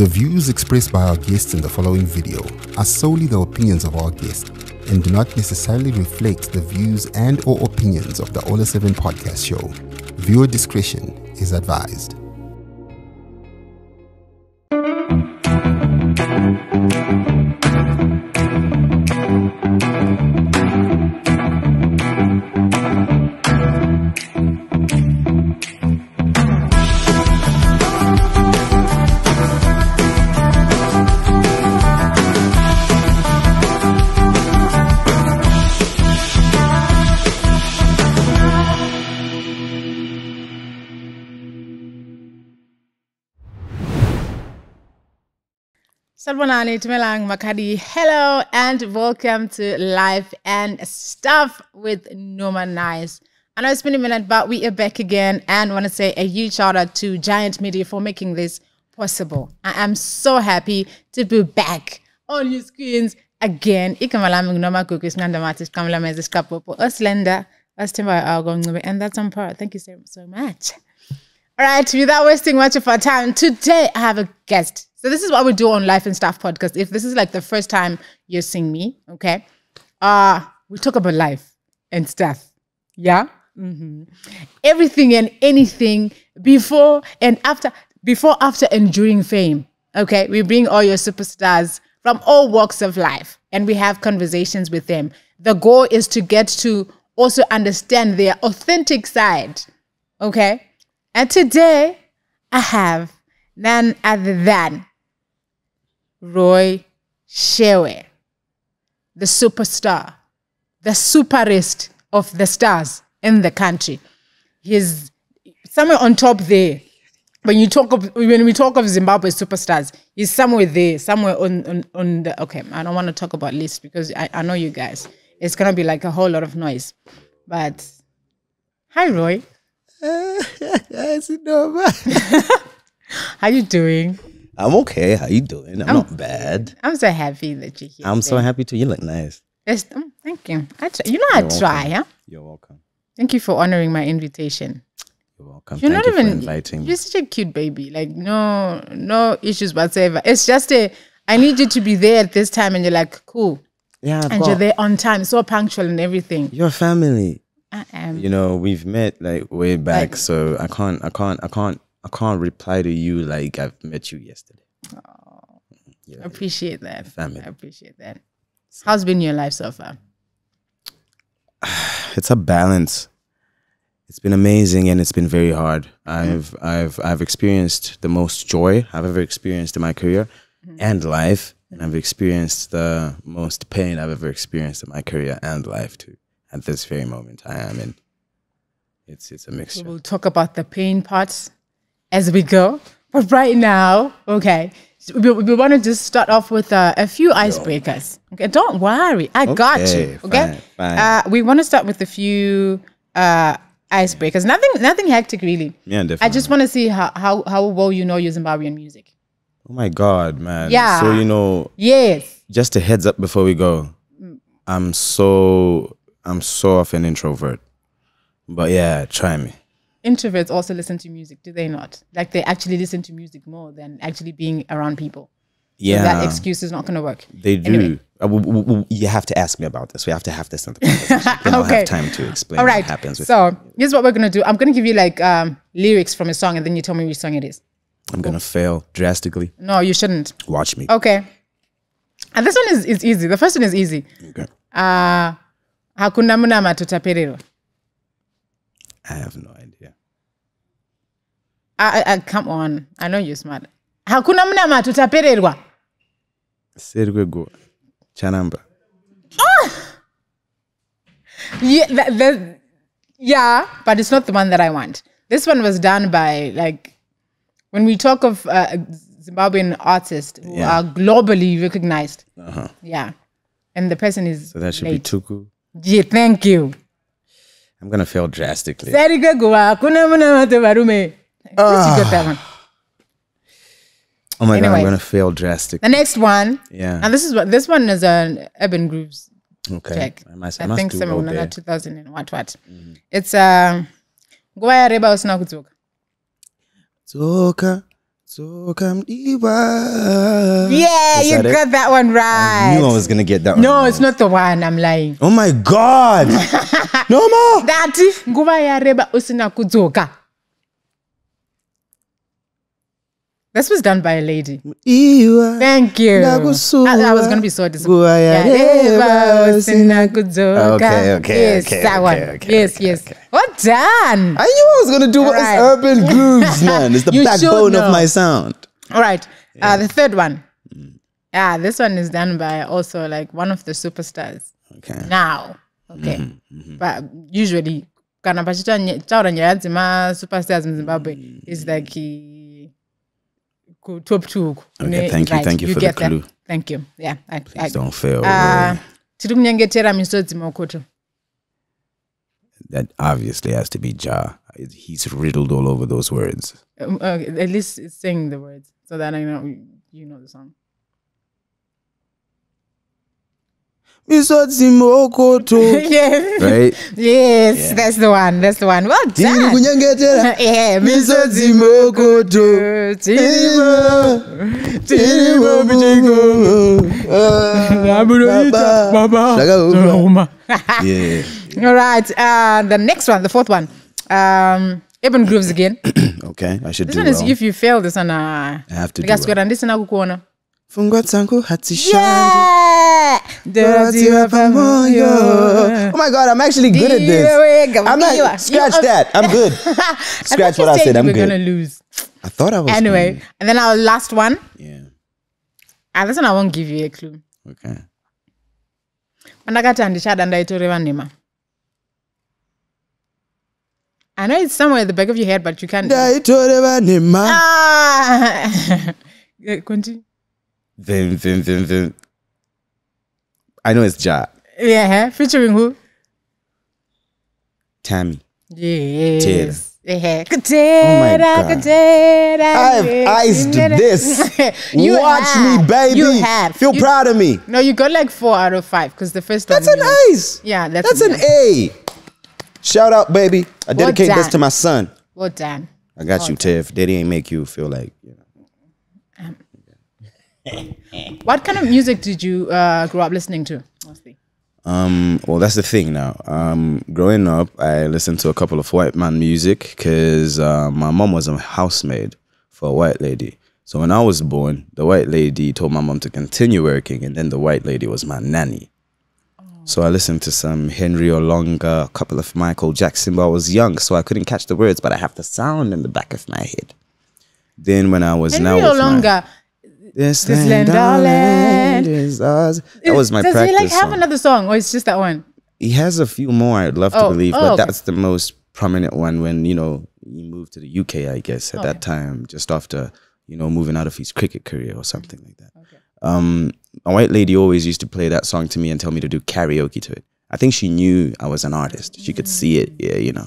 The views expressed by our guests in the following video are solely the opinions of our guests and do not necessarily reflect the views and or opinions of the Ollah 7 podcast show. Viewer discretion is advised. Salmonani Tumelang Makadi. Hello and welcome to Life and Stuff with Noma Nice. I know it's been a minute, but we are back again and want to say a huge shout out to Giant Media for making this possible. I am so happy to be back on your screens again. Igama lami nginoma Gugu Singandamathi Siqamla Meze Siqapopo Uslenda Asithembayo Awugongcube and that's on par. Thank you so so much. All right, without wasting much of our time, today I have a guest. So this is what we do on Life and Stuff podcast. If this is like the first time you're seeing me, okay, uh, we talk about life and stuff. Yeah, hmm everything and anything before and after, before, after, and during fame. Okay, we bring all your superstars from all walks of life, and we have conversations with them. The goal is to get to also understand their authentic side. Okay, and today I have none other than Roy Shewe, the superstar, the superest of the stars in the country. He's somewhere on top there. When you talk of when we talk of Zimbabwe superstars, he's somewhere there, somewhere on on, on the okay. I don't want to talk about list because I, I know you guys. It's gonna be like a whole lot of noise. But hi Roy. Yes, no, man. How you doing? I'm okay. How you doing? I'm, not bad. I'm so happy that you're here. I'm so happy too. You look nice. Yes, mm, thank you. I try, you know I You're try, welcome. huh? You're welcome. Thank you for honoring my invitation. You're welcome. You're Thank not you even inviting. You're such a cute baby. Like no, no issues whatsoever. It's just a. I need you to be there at this time, and you're like cool, Yeah, and but you're there on time, so punctual and everything. Your family. I am. You know, we've met like way back, Like- so I can't, I can't, I can't, I can't reply to you like I've met you yesterday. I appreciate that. family. I appreciate that. How's been your life so far? It's a balance. It's been amazing and it's been very hard. Mm-hmm. I've I've I've experienced the most joy I've ever experienced in my career mm-hmm. and life, and mm-hmm. I've experienced the most pain I've ever experienced in my career and life too. At this very moment, I am in. It's it's a mixture. We'll talk about the pain parts as we go. But right now, okay, so we, we want to just start off with uh, a few icebreakers. Okay, don't worry, I got you. Okay, fine, fine. Uh, we want to start with a few uh, icebreakers. Nothing, nothing hectic really. Yeah, definitely. I just want to see how, how how well you know your Zimbabwean music. oh my god, man. Yeah. So you know, Yes. just a heads up before we go. I'm so I'm so of an introvert, but yeah, try me. Introverts also listen to music, do they not? Like they actually listen to music more than actually being around people. Yeah, That excuse is not going to work. They do. Anyway. Uh, w- w- w- you have to ask me about this. We have to have this in the conversation. I'll Okay. have time to explain All right. what happens with so here's what we're gonna do. I'm gonna give you like um, lyrics from a song, and then you tell me which song it is. I'm gonna fail drastically. No, you shouldn't. Watch me. Okay. And this one is, is easy. The first one is easy. Okay. Uh, hakuna mnama tutapererwa. I have no idea. I, I, come on. I know you're smart. Hakuna mnama tutapererwa. Sergwego. Chanamba. Yeah, that, that, yeah, but it's not the one that I want. This one was done by like when we talk of uh, Zimbabwean artists who Yeah. are globally recognized. Uh-huh. Yeah, and the person is So that should late. be Tuku. Yeah, thank you. I'm gonna fail drastically. Serigweguwa, hakuna mnama tuvarume. At least you got that one. Oh my god, Anyway. I'm gonna fail drastically. The next one, Yeah. and this is what this one is an Urban Grooves Okay. check. I must, I I think somewhere all 2000 and what what. It's um nguva yareba usina kudzoka. Dzoka, Tsoka mdiba. Yeah, you it? got that one I right. knew I was gonna get that one. no, it's not the one. I'm lying. Oh my god! no more! Dati nguva yareba usina kudzoka. This was done by a lady. Thank you. I, I was gonna be so disappointed. Nguva yareba usina- kudzoka. Okay, okay, yes, okay, that one. okay, yes, okay, yes. okay. Well done. I knew I was gonna do what Alright. is urban grooves, man. It's the backbone of my sound. All right. Uh, the third one. Yeah, this one is done by also like one of the superstars Okay. now. Okay. Mm-hmm, But usually, kana pachitwa nye- taura nyaya dzema superstars muzimbabwe is like eh, ku top two. uku. Okay, thank you, right, thank you for the that. clue. Thank you. Yeah. I, I, don't fail. uh, tiri kunyengetera misodzi mokoto. that obviously has to be Ja. He's riddled all over those words. Um, uh, at least sing the words so that I know you know the song. Misotsi mokoto. Right? Yes, Yeah. that's the one. That's the one. Well Tiri done. kunyengetera. yeah, Misotsi mokoto. Tirimo. Tirimo bijiko. Baba. Yeah. All right. Uh, the next one, the fourth one. Um, Urban Grooves again. Okay, I should This do one is well. if you fail this one, uh, I have to do well. ndikaswera ndisina kukuona. Fungwa tsangu hatishandi. Yeah. Doratiwa pamoyo. Oh my god, I'm actually good at this. I'm not, scratch that. I'm good. Scratch what I said. I'm good. We're gonna lose. I thought I was. Anyway, gonna- and then our last one. Yeah. Ah, this one I won't give you a clue. Okay. pandakati handichada ndaitoreva nhema I know it's somewhere at the back of your head, but you can't. Ndaitore vanhema. Ah! Continue. I know it's Ja. Yeah, featuring who? Tammy. Yes. Yeah. Oh my God. I've iced this. you Watch have. me, baby. You have. Feel You- proud of me. No, you got like four out of five because the first That's one. an you- ace. Yeah, that's, That's an an A. Shout out, baby. I dedicate this to my son. Well done. I got you, Tiff. Daddy ain't make you feel like. You know. What kind of music did you uh, grow up listening to? Mostly. Um, well, that's the thing now. Um, growing up, I listened to a couple of white man music because uh, my mom was a housemaid for a white lady. So when I was born, the white lady told my mom to continue working, and then the white lady was my nanny. So I listened to some Henry Olonga, a couple of Michael Jackson, but I was young, so I couldn't catch the words, but I have the sound in the back of my head. Then when I was Henry now with my- Olonga. This, This land, land, land is ours. That was my Does practice he like have song. another song, or it's just that one? He has a few more, I'd love to Oh, believe, oh, but okay. that's the most prominent one when, you know, he moved to the UK, I guess, at that time, just after, you know, moving out of his cricket career or something like that. Um, a white lady always used to play that song to me and tell me to do karaoke to it. I think she knew I was an artist. She could see it, yeah, you know.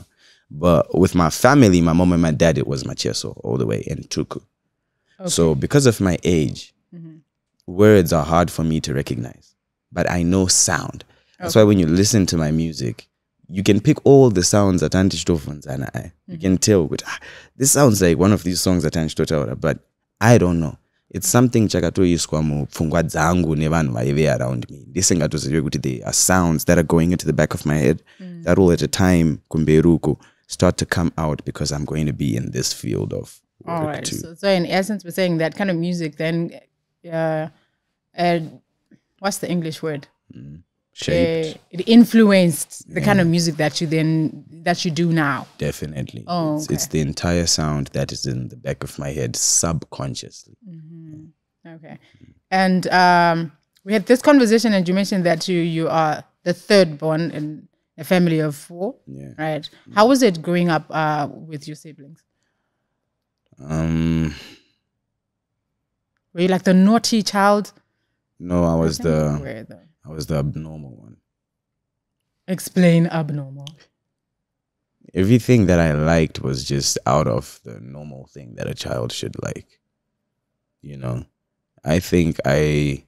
But with my family, my mom and my dad, it was Macheso all the way and Tuku. So because of my age, mm-hmm. words are hard for me to recognize, but I know sound. That's why when you listen to my music, you can pick all the sounds at Antistofans and I. You can mm-hmm. tell, which, ah, this sounds like one of these songs at Antistofans, but I don't know. It's something chakatoiswa mupfungwa dzangu nevanhu vaive around me ndisingatozive kuti there are sounds that are going into the back of my head mm. that will at a time kumberuku start to come out because i'm going to be in this field of All right. So, so in essence, we're saying that kind of music then, uh, uh, what's the English word? Shaped. Uh, it influenced the kind of music that you then that you do now. Definitely. Oh, it's, it's the entire sound that is in the back of my head subconsciously. Mm-hmm. Okay. And um, we had this conversation, and you mentioned that you you are the third born in a family of four, Yeah. right? How was it growing up uh, with your siblings? Um, Were you like the naughty child? no, I was the the I was the abnormal one. explain abnormal. Everything that I liked was just out of the normal thing that a child should like. You know, I think I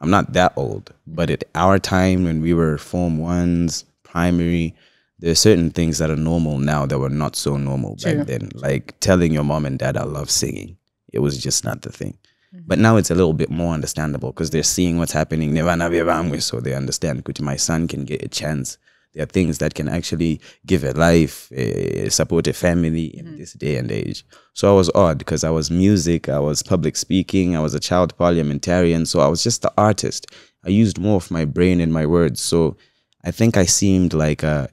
I'm not that old, but at our time when we were form ones, primary, there are certain things that are normal now that were not so normal True. back then. Like telling your mom and dad I love singing. it was just not the thing. But now it's a little bit more understandable because they're seeing what's happening. So they understand. Kuti, my son can get a chance. There are things that can actually give a life, eh, support a family in this day and age. So I was odd because I was music, I was public speaking, I was a child parliamentarian. So I was just the artist. I used more of my brain and my words. So I think I seemed like a,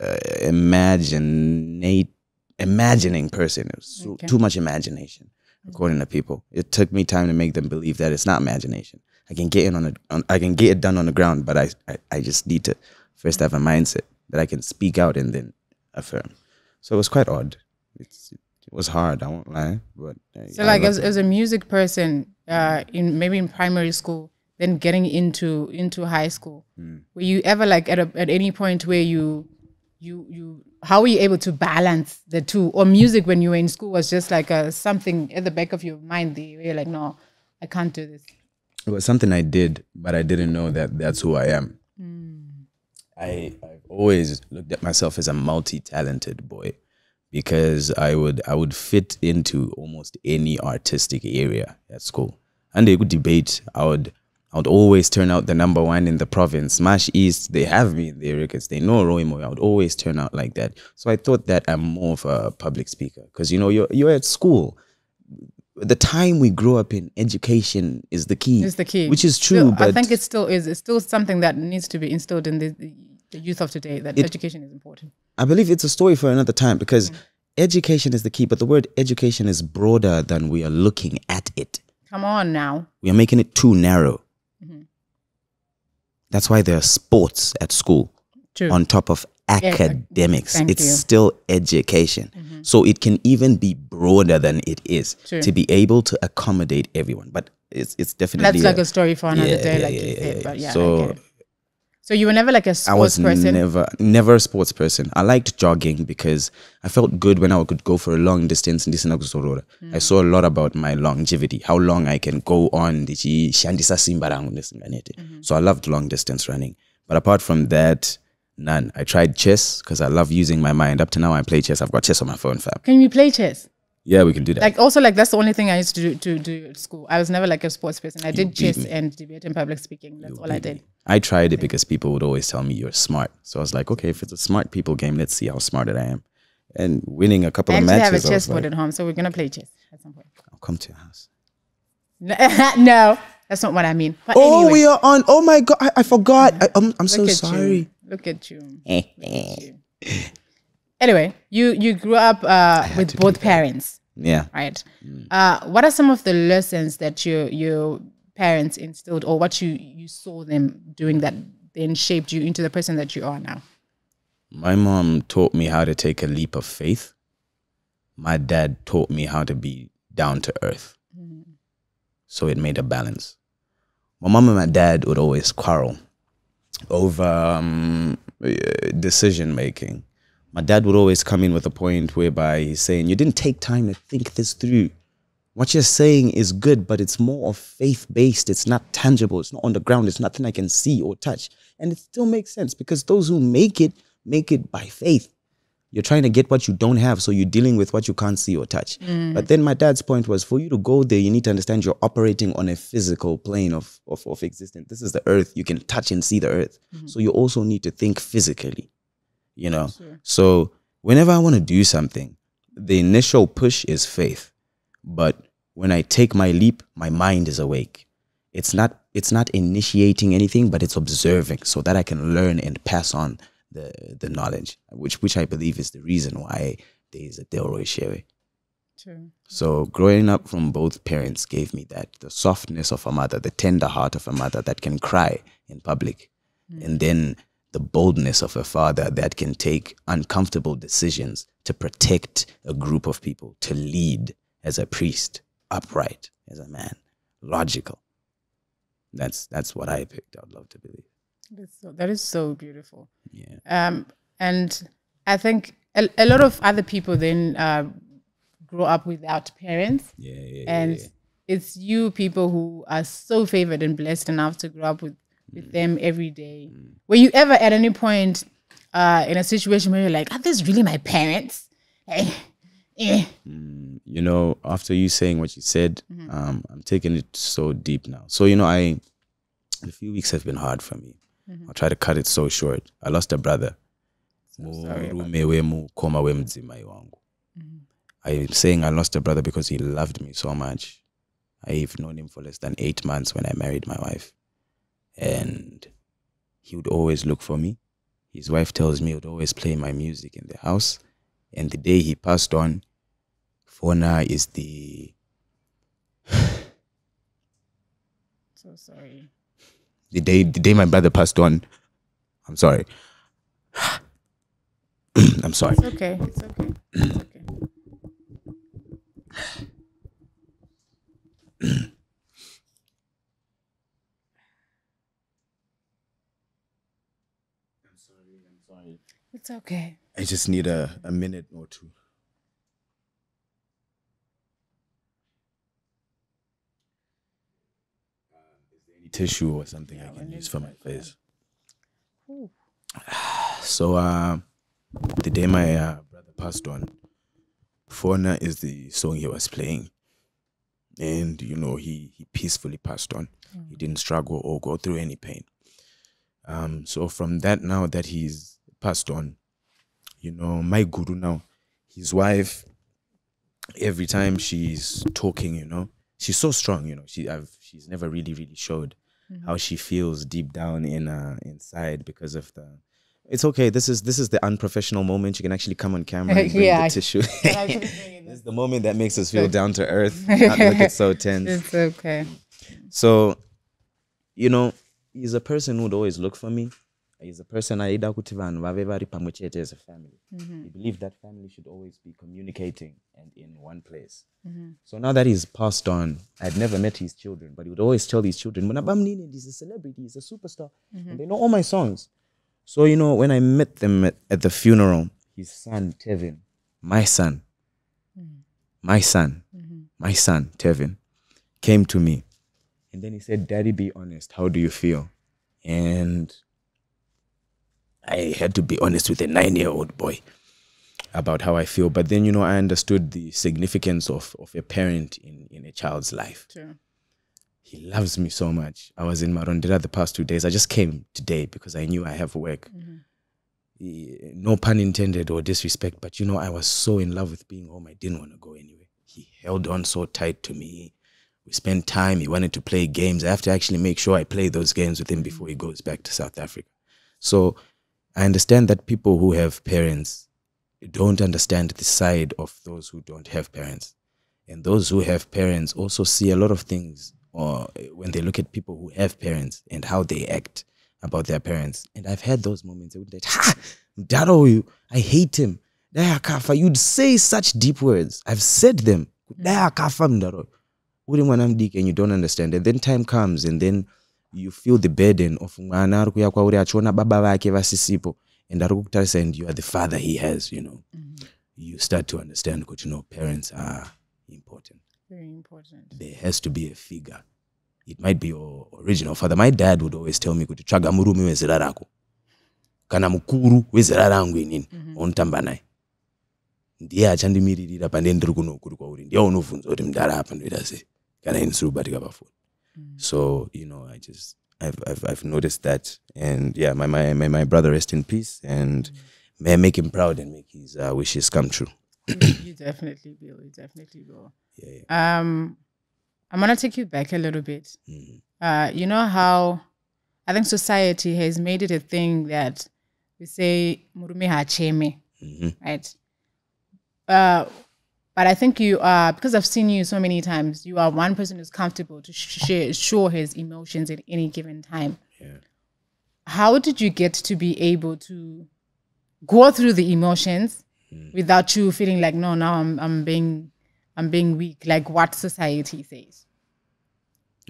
a imaginate, imagining person. It was Okay. too much imagination, according to people. It took me time to make them believe that it's not imagination. I can get it on, a, on I can get it done on the ground, but I, I, I just need to first have a mindset that I can speak out and then affirm. So it was quite odd. It's, it was hard. I won't lie, but uh, So I like as, it. as a music person, uh, in maybe in primary school, then getting into into high school, Mm. were you ever like at a, at any point where you you you how were you able to balance the two? Or music when you were in school was just like a something at the back of your mind where you're like, no, I can't do this. it was something I did, but I didn't know that that's who I am. Hmm. I I've always looked at myself as a multi-talented boy because I would I would fit into almost any artistic area at school. And they would debate. I would I would always turn out the number one in the province. Smash East, they have me in their records. They know Roimo. I would always turn out like that. So I thought that I'm more of a public speaker because you know you're you're at school. The time we grow up in, education is the key. Is the key. Which is true, Still, but I think it still is. It's still something that needs to be instilled in the, the youth of today that education is important. I believe it's a story for another time because mm. education is the key, but the word education is broader than we are looking at it. Come on now. We are making it too narrow. That's why there are sports at school True. on top of academics. thank it's you. still education. Mm-hmm. So it can even be broader than it is True. to be able to accommodate everyone. But it's it's definitely That's like a- a story for another Yeah, day, yeah, like yeah, you yeah, said. But yeah, So- I get it. So you were never like a sports I was person. never never a sports person. I liked jogging because I felt good when I could go for a long distance in this Sorora. I mm. saw a lot about my longevity, how long I can go on. ndichi- shandisa simba rangu nesinganete. Mm-hmm. So I loved long distance running. But apart from that, none. I tried chess because I love using my mind. Up to now, I play chess. I've got chess on my phone, fam. Can you play chess? Yeah, we can do that. Like also like that's the only thing I used to do to do at school. I was never like a sports person. I did chess me. and debate and public speaking. That's all I did. I tried it because people would always tell me you're smart. So I was like, okay, if it's a smart people game, let's see how smart I am. And winning a couple I of have a matches, I was chessboard like, at home, so we're gonna play chess at some point. I'll come to your house. no, that's not what I mean. But Oh, anyway, we are on. Oh my god, I, I forgot. I, I'm I'm so sorry. you. Look at you. Look at you. Anyway, you you grew up uh, with both parents, Yeah. right? Uh, what are some of the lessons that your your parents instilled, or what you you saw them doing that then shaped you into the person that you are now? My mom taught me how to take a leap of faith. My dad taught me how to be down to earth. So it made a balance. My mom and my dad would always quarrel over um, uh, decision making. My dad would always come in with a point whereby he's saying, You didn't take time to think this through. What you're saying is good, but it's more of faith based. It's not tangible. It's not on the ground. It's nothing I can see or touch. And it still makes sense because those who make it, make it by faith. You're trying to get what you don't have, so you're dealing with what you can't see or touch. Mm. But then my dad's point was for you to go there, you need to understand you're operating on a physical plane of, of, of existence. This is the earth. You can touch and see the earth. Mm-hmm. So you also need to think physically, you know? So whenever I want to do something, the initial push is faith. But when I take my leap, my mind is awake. It's not it's not initiating anything, but it's observing so that I can learn and pass on the the knowledge, which which I believe is the reason why there is a Delroy Shewe. True. So growing up from both parents gave me that the softness of a mother, the tender heart of a mother that can cry in public, mm. and then the boldness of a father that can take uncomfortable decisions to protect a group of people, to lead as a priest, upright as a man, logical. That's that's what I picked. I'd love to believe. That's so, that is so beautiful. Yeah. Um, and I think a, a lot of other people then uh, grow up without parents, Yeah. yeah, and yeah. it's you people who are so favored and blessed enough to grow up with with them every day. Were you ever at any point uh, in a situation where you're like, "Are these really my parents?" Eh, eh. you know, after you saying what you said, Mm-hmm. um, I'm taking it so deep now. So, you know, I, a few weeks have been hard for me. Mm-hmm. I'll try to cut it so short. I lost a brother. sorry about Murume wemukoma wemdzimai wangu. Mm-hmm. I'm saying I lost a brother because he loved me so much. I've known him for less than eight months when I married my wife. And he would always look for me. His wife tells me he would always play my music in the house. And the day he passed on, Fona is the So sorry. the day the day my brother passed on. I'm sorry. I'm sorry. It's okay. It's okay. It's okay. It's okay. I just need a, a minute or two. Any tissue or something I can use for my face. So uh, the day my uh, brother passed on, Fona is the song he was playing. And you know, he he peacefully passed on. He didn't struggle or go through any pain. Um, so from that now that he's passed on, you know, my guru now, his wife, every time she's talking, you know, she's so strong, you know. She I've she's never really, really showed how she feels deep down in uh inside because of the it's okay. This is this is the unprofessional moment. You can actually come on camera and bring Yeah. the tissue. actually bring it this is the moment that makes us feel down to earth, not look it so tense. It's okay. So, you know, he's a person who'd always look for me. He's a person aida kuti vanhu vave vari pamwe chete as a family. Mm-hmm. He believed that family should always be communicating and in one place. Mm-hmm. So now that he's passed on, I'd never met his children, but he would always tell his children, "Muna bamnini, he's a celebrity, he's a superstar. And mm-hmm. they know all my songs. So, you know, when I met them at, at the funeral, his son, Tevin, my son, my son, my son, Tevin, came to me. And then he said, Daddy, be honest. How do you feel? And I had to be honest with a nine year old boy about how I feel. But then, you know, I understood the significance of, of a parent in, in a child's life. He loves me so much. I was in Marondera the past two days. I just came today because I knew I have work. Eh, No pun intended or disrespect, but you know, I was so in love with being home. I didn't want to go anywhere. He held on so tight to me. We spent time. He wanted to play games. I have to actually make sure I play those games with him before he goes back to South Africa. So I understand that people who have parents don't understand the side of those who don't have parents. And those who have parents also see a lot of things or when they look at people who have parents and how they act about their parents. And I've had those moments. They would like, ha, you, I hate him. You'd say such deep words. I've said them. Mm. Daya kafa mdaro. Uri mwana mdiki and you don't understand. And then time comes and then you feel the burden of mwana ari kuya kwauri achiona baba vake vasisipo and ari kukutarisa and you are the father he has, you know. You start to understand that, you know, parents are important Very important. there has to be a figure. It might be your original father. My dad would always tell me kuti tsvaga murume wezera rako kana mukuru wezera rangu inini unotamba naye ndiye achandimiririra pane ndiri kuno kuri kwauri ndiye unovhunza kuti mudara apa ndoita sei kana ini siri kubatika pafoni so you know i just I've, I've, I've noticed that and yeah my, my, my, my brother rest in peace and may I make him proud and make his uh, wishes come true you, you definitely will. You definitely will. yeah, yeah. Um, I'm gonna take you back a little bit. Mhm. Uh, you know how I think society has made it a thing that we say "Murume hacheme," Mhm. right? Uh, but I think you are because I've seen you so many times. You are one person who's comfortable to share, show his emotions at any given time. Yeah. How did you get to be able to go through the emotions without you feeling like no, now I'm I'm being I'm being weak, like what society says?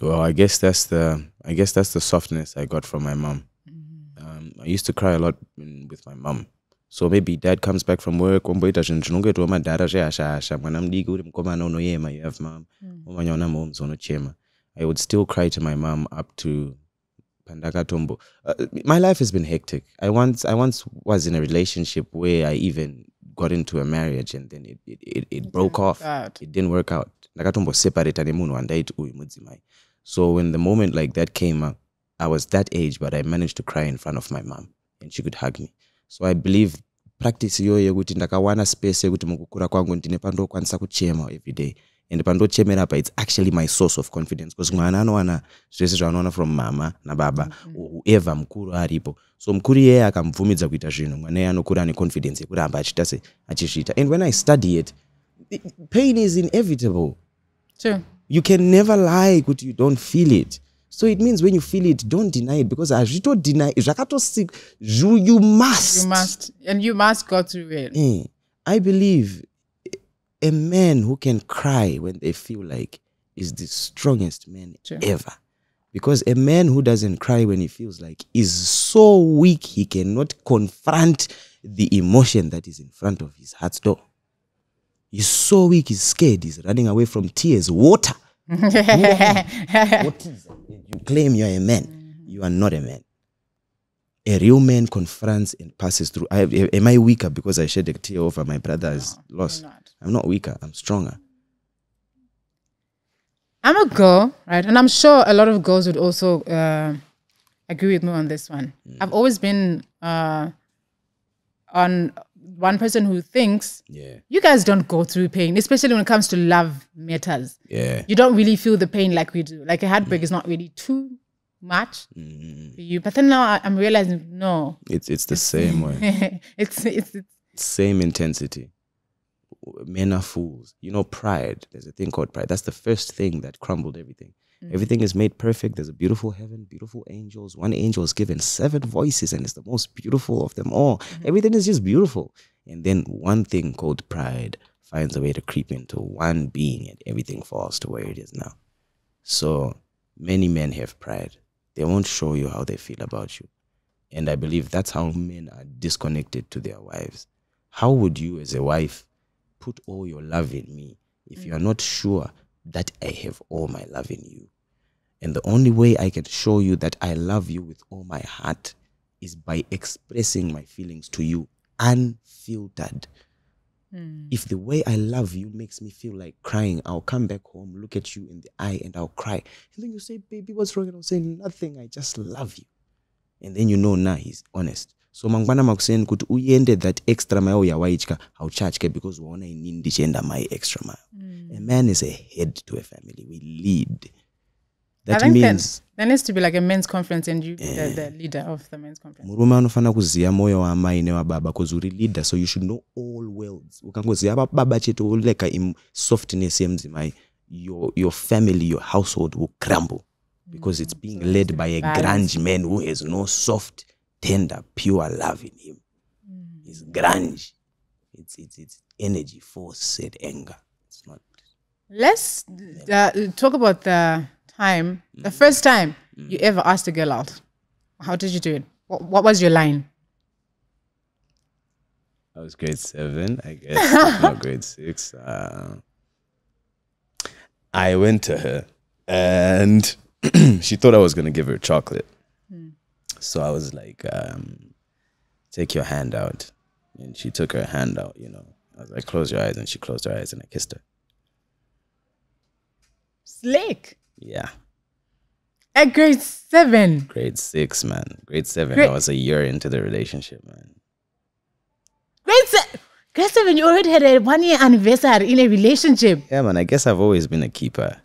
Well, I guess that's the I guess that's the softness I got from my mom. Um, I used to cry a lot mm, with my mom. So maybe dad comes back from work, omboita zvinhu zvinongoitwa madhara zvehashahasha mwana mudiki uri mukomana unoyema you have mom. Umanyona moms unochema. I would still cry to my mom up to pandakatombo. Uh, my life has been hectic. I once I once was in a relationship where I even got into a marriage and then it, it, it, it broke off. out. it didn't work out. Ndakatomboseparata nemunhu wandaiti uyu mudzimai. So when the moment like that came up i was that age but i managed to cry in front of my mom and she could hug me so i believe practice iyoyo yekuti ndakawana space yekuti mukukura kwangu ndine pandokwanisa kuchema every day. And pandochemera apa it's actually my source of confidence. Because mwana anowana zvese zvaanoona from mama nababa whoever mukuru aripo. So mukuru iyeye akamubvumidza kuita zvinhu. Mwana iyeye anokura ane confidence yekuramba achiita se achizviita. And when i study it pain is inevitable. True. you can never lie kuti you don't feel it so it means when you feel it don't deny it because hazvitodeny zvakatosik you, you must You must, and you must go through it. Eh, I believe a man who can cry when they feel like is the strongest man True. ever. Because a man who doesn't cry when he feels like is so weak he cannot confront the emotion that is in front of his heart's door. He's so weak, he's scared, he's running away from tears, water. What is? You claim you're a man. You are not a man. A real man confronts and passes through. I, am I weaker because I shed a tear over my brother's loss? not. I'm not weaker. I'm stronger. I'm a girl, right? And I'm sure a lot of girls would also uh, agree with me on this one. I've always been uh, on one person who thinks Yeah. you guys don't go through pain, especially when it comes to love matters. Yeah. You don't really feel the pain like we do. Like a heartbreak is not really too much mm-hmm. for you. But then now I- I'm realizing no, It's it's the same way. it's, it's it's Same intensity. Men are fools. You know, pride. There's a thing called pride. That's the first thing that crumbled everything. Mm. Everything is made perfect. There's a beautiful heaven, beautiful angels. One angel is given seven voices, and it's the most beautiful of them all. Mm-hmm. Everything is just beautiful. And then one thing called pride finds a way to creep into one being, and everything falls to where it is now. So many men have pride. They won't show you how they feel about you. And I believe that's how men are disconnected to their wives. How would you, as a wife, put all your love in me if you are mm. not sure that I have all my love in you? And the only way I can show you that I love you with all my heart is by expressing my feelings to you unfiltered. Hmm. If the way I love you makes me feel like crying, I'll come back home, look at you in the eye, and I'll cry. And then you say, Baby, what's wrong? And I'll say, Nothing. I just love you. And then you know now he's honest. So mangwana makuseni kuti uende that extra mile yawaitya hauchatye because waona inini ndichienda my extra mile. Hmm. A man is a head to a family. We lead. I That think means there needs to be like a men's conference and you be the, the eh. leader of the men's conference. murume anofana kuziya mwoyo waamai newababa because uri leader so you should know all worlds. Ukangoziya baba chete im softness yemdzimai your, your family your household will crumble because mm, it's being led by a grunge man who has no soft tender pure love in him. Mm. It's grunge. It's, it's, it's energy force and anger. It's not Let's uh, talk about the time, the first time you ever asked a girl out. How did you do it? What, what was your line? I was grade seven, I guess, not grade six. Uh, I went to her and she thought I was going to give her chocolate. So I was like, um, take your hand out. And she took her hand out, you know. I was like, close your eyes. And she closed her eyes and I kissed her. Slick. Yeah. At grade seven. Grade six, man. Grade seven. Grade- I was a year into the relationship, man. Grade seven. Grade seven, you already had a one year anniversary in a relationship. Yeah, man. I guess I've always been a keeper.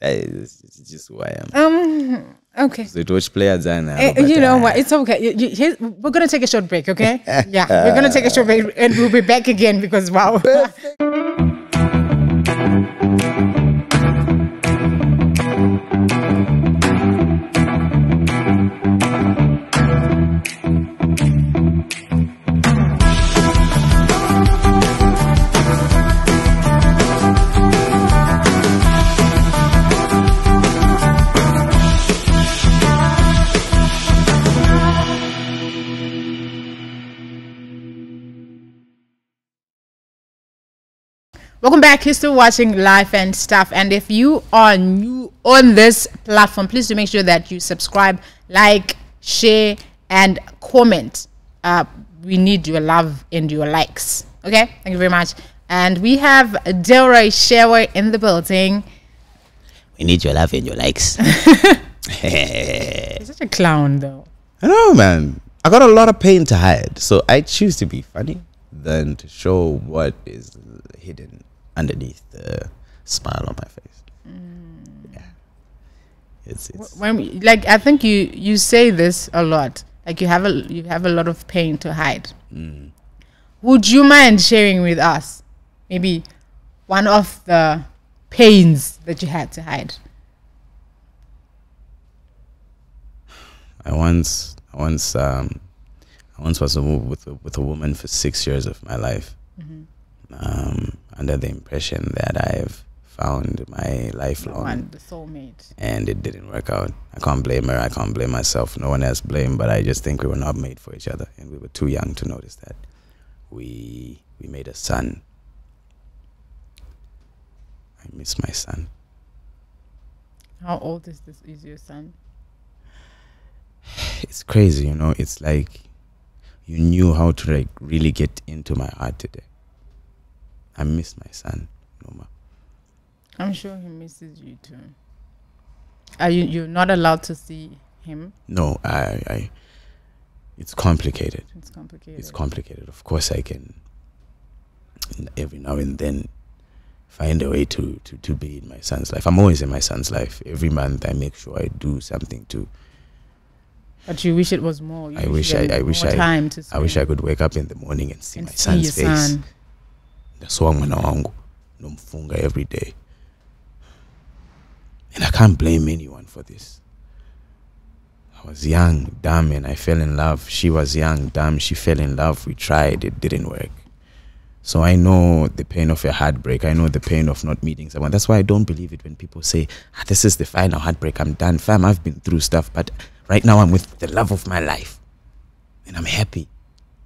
That is just who I am. Um. Okay. So to watch players and Eh, you know what? It's okay. You- you- we're gonna take a short break, okay? yeah, we're gonna take a short break, and we'll be back again because wow. Welcome back. You're still watching Life and Stuff. And if you are new on this platform, please do make sure that you subscribe, like, share, and comment. Uh, we need your love and your likes. Okay, thank you very much. And we have Delroy Shewe in the building. We need your love and your likes. He's such a clown, though. I know, man. I got a lot of pain to hide, so I choose to be funny than to show what is hidden underneath the smile on my face. Yeah, it's it's When we, like, I think you you say this a lot. Like you have a you have a lot of pain to hide. Would you mind sharing with us, maybe one of the pains that you had to hide? I once, I once, um, I once was a, with a, with a woman for six years of my life, um, under the impression that I've found my lifelong, one, the soulmate. and it didn't work out. I can't blame her. I can't blame myself. No one has blame, but I just think we were not made for each other, and we were too young to notice that. We we made a son. I miss my son. How old is this? Is your son? it's crazy, you know. It's like you knew how to like really get into my heart today. I miss my son, Noma. I'm sure he misses you too. Are you you're not allowed to see him? No, I, I. It's complicated. It's complicated. It's complicated. Of course, I can. Every now and then, find a way to to to be in my son's life. I'm always in my son's life. Every month, I make sure I do something to. but you wish it was more. You I wish I- I wish I- time to I wish I could wake up in the morning and see and my see son's face. son. Ndasowa mwana wangu nomfunga every day. And i can't blame anyone for this. I was young dumb and i fell in love. She was young dumb she fell in love. We tried it didn't work. So i know the pain of a heartbreak. I know the pain of not meeting someone. That's why i don't believe it when people say ah, this is the final heartbreak. I'm done. Fam i've been through stuff but right now i'm with the love of my life. And i'm happy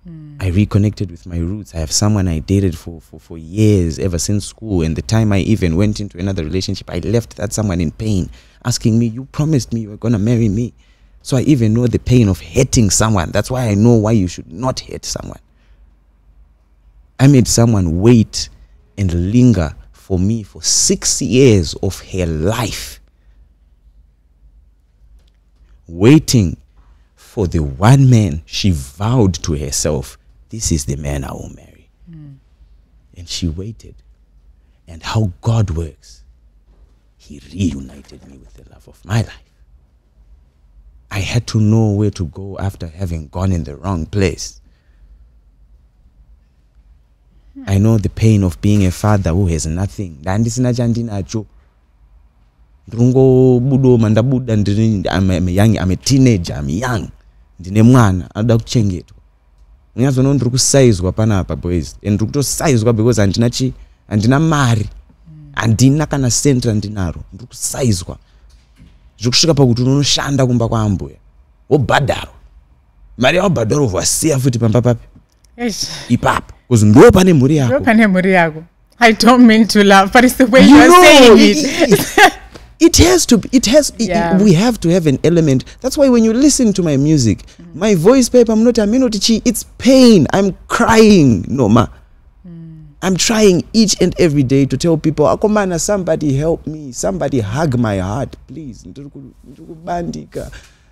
Hmm. I reconnected with my roots. I have someone I dated for, for, for years, ever since school. And the time I even went into another relationship, I left that someone in pain, asking me, You promised me you were going to marry me. So I even know the pain of hating someone. That's why I know why you should not hate someone. I made someone wait and linger for me for six years of her life, waiting for the one man she vowed to herself, this is the man I will marry. And she waited. And how God works, He reunited me with the love of my life. I had to know where to go after having gone in the wrong place. I know the pain of being a father who has nothing. Ndandisina chandinacho. ndingobudoma ndabuda ndiri I'm, I'm, a young, I'm a teenager I'm young ndine mwana anoda kuchengetwa. Unyazoona ndiri kusaizwa panapa boys? And ndiri kutosaizwa because handina chi handina mari. Handina kana senti randinaro ndiri kusaizwa zviri kusvika pakuti unonoshanda kumba kwaambuya wobhadharwa. Mari yawabhadharwa wasiya futi pamba papi. Ipapo kuzi ndo pane mhuri yako. Pane mhuri yako. I don't mean to laugh, but it's the way you, you are know, saying it. It, it has to be, it has Yeah. we have to have an element. That's why when you listen to my music mm. my voice paper i'm not i'm not chi it's pain. I'm crying no ma mm. i'm trying each and every day to tell people akomana somebody help me. Somebody hug my heart please. Ndiri ku- ndiri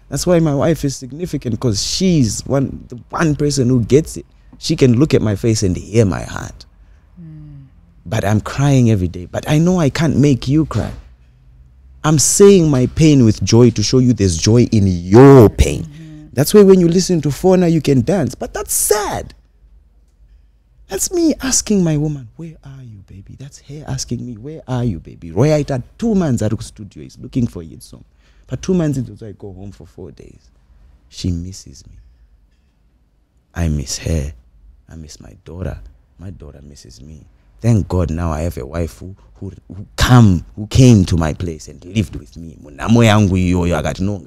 that's why my wife is significant because she's one the one person who gets it. She can look at my face and hear my heart. Mm. But I'm crying every day. But I know I can't make you cry. I'm saying my pain with joy to show you there's joy in your pain. That's why when you listen to Fona, you can dance. But that's sad. That's me asking my woman, Where are you, baby? That's her asking me, Where are you, baby? Roy Aita, two months at the studio, is looking for a song. But two months into I go home for four days. She misses me. I miss her. I miss my daughter. My daughter misses me. Thank God now I have a wife who, who, who come who came to my place and lived with me. Munamo yangu iyoyo akati no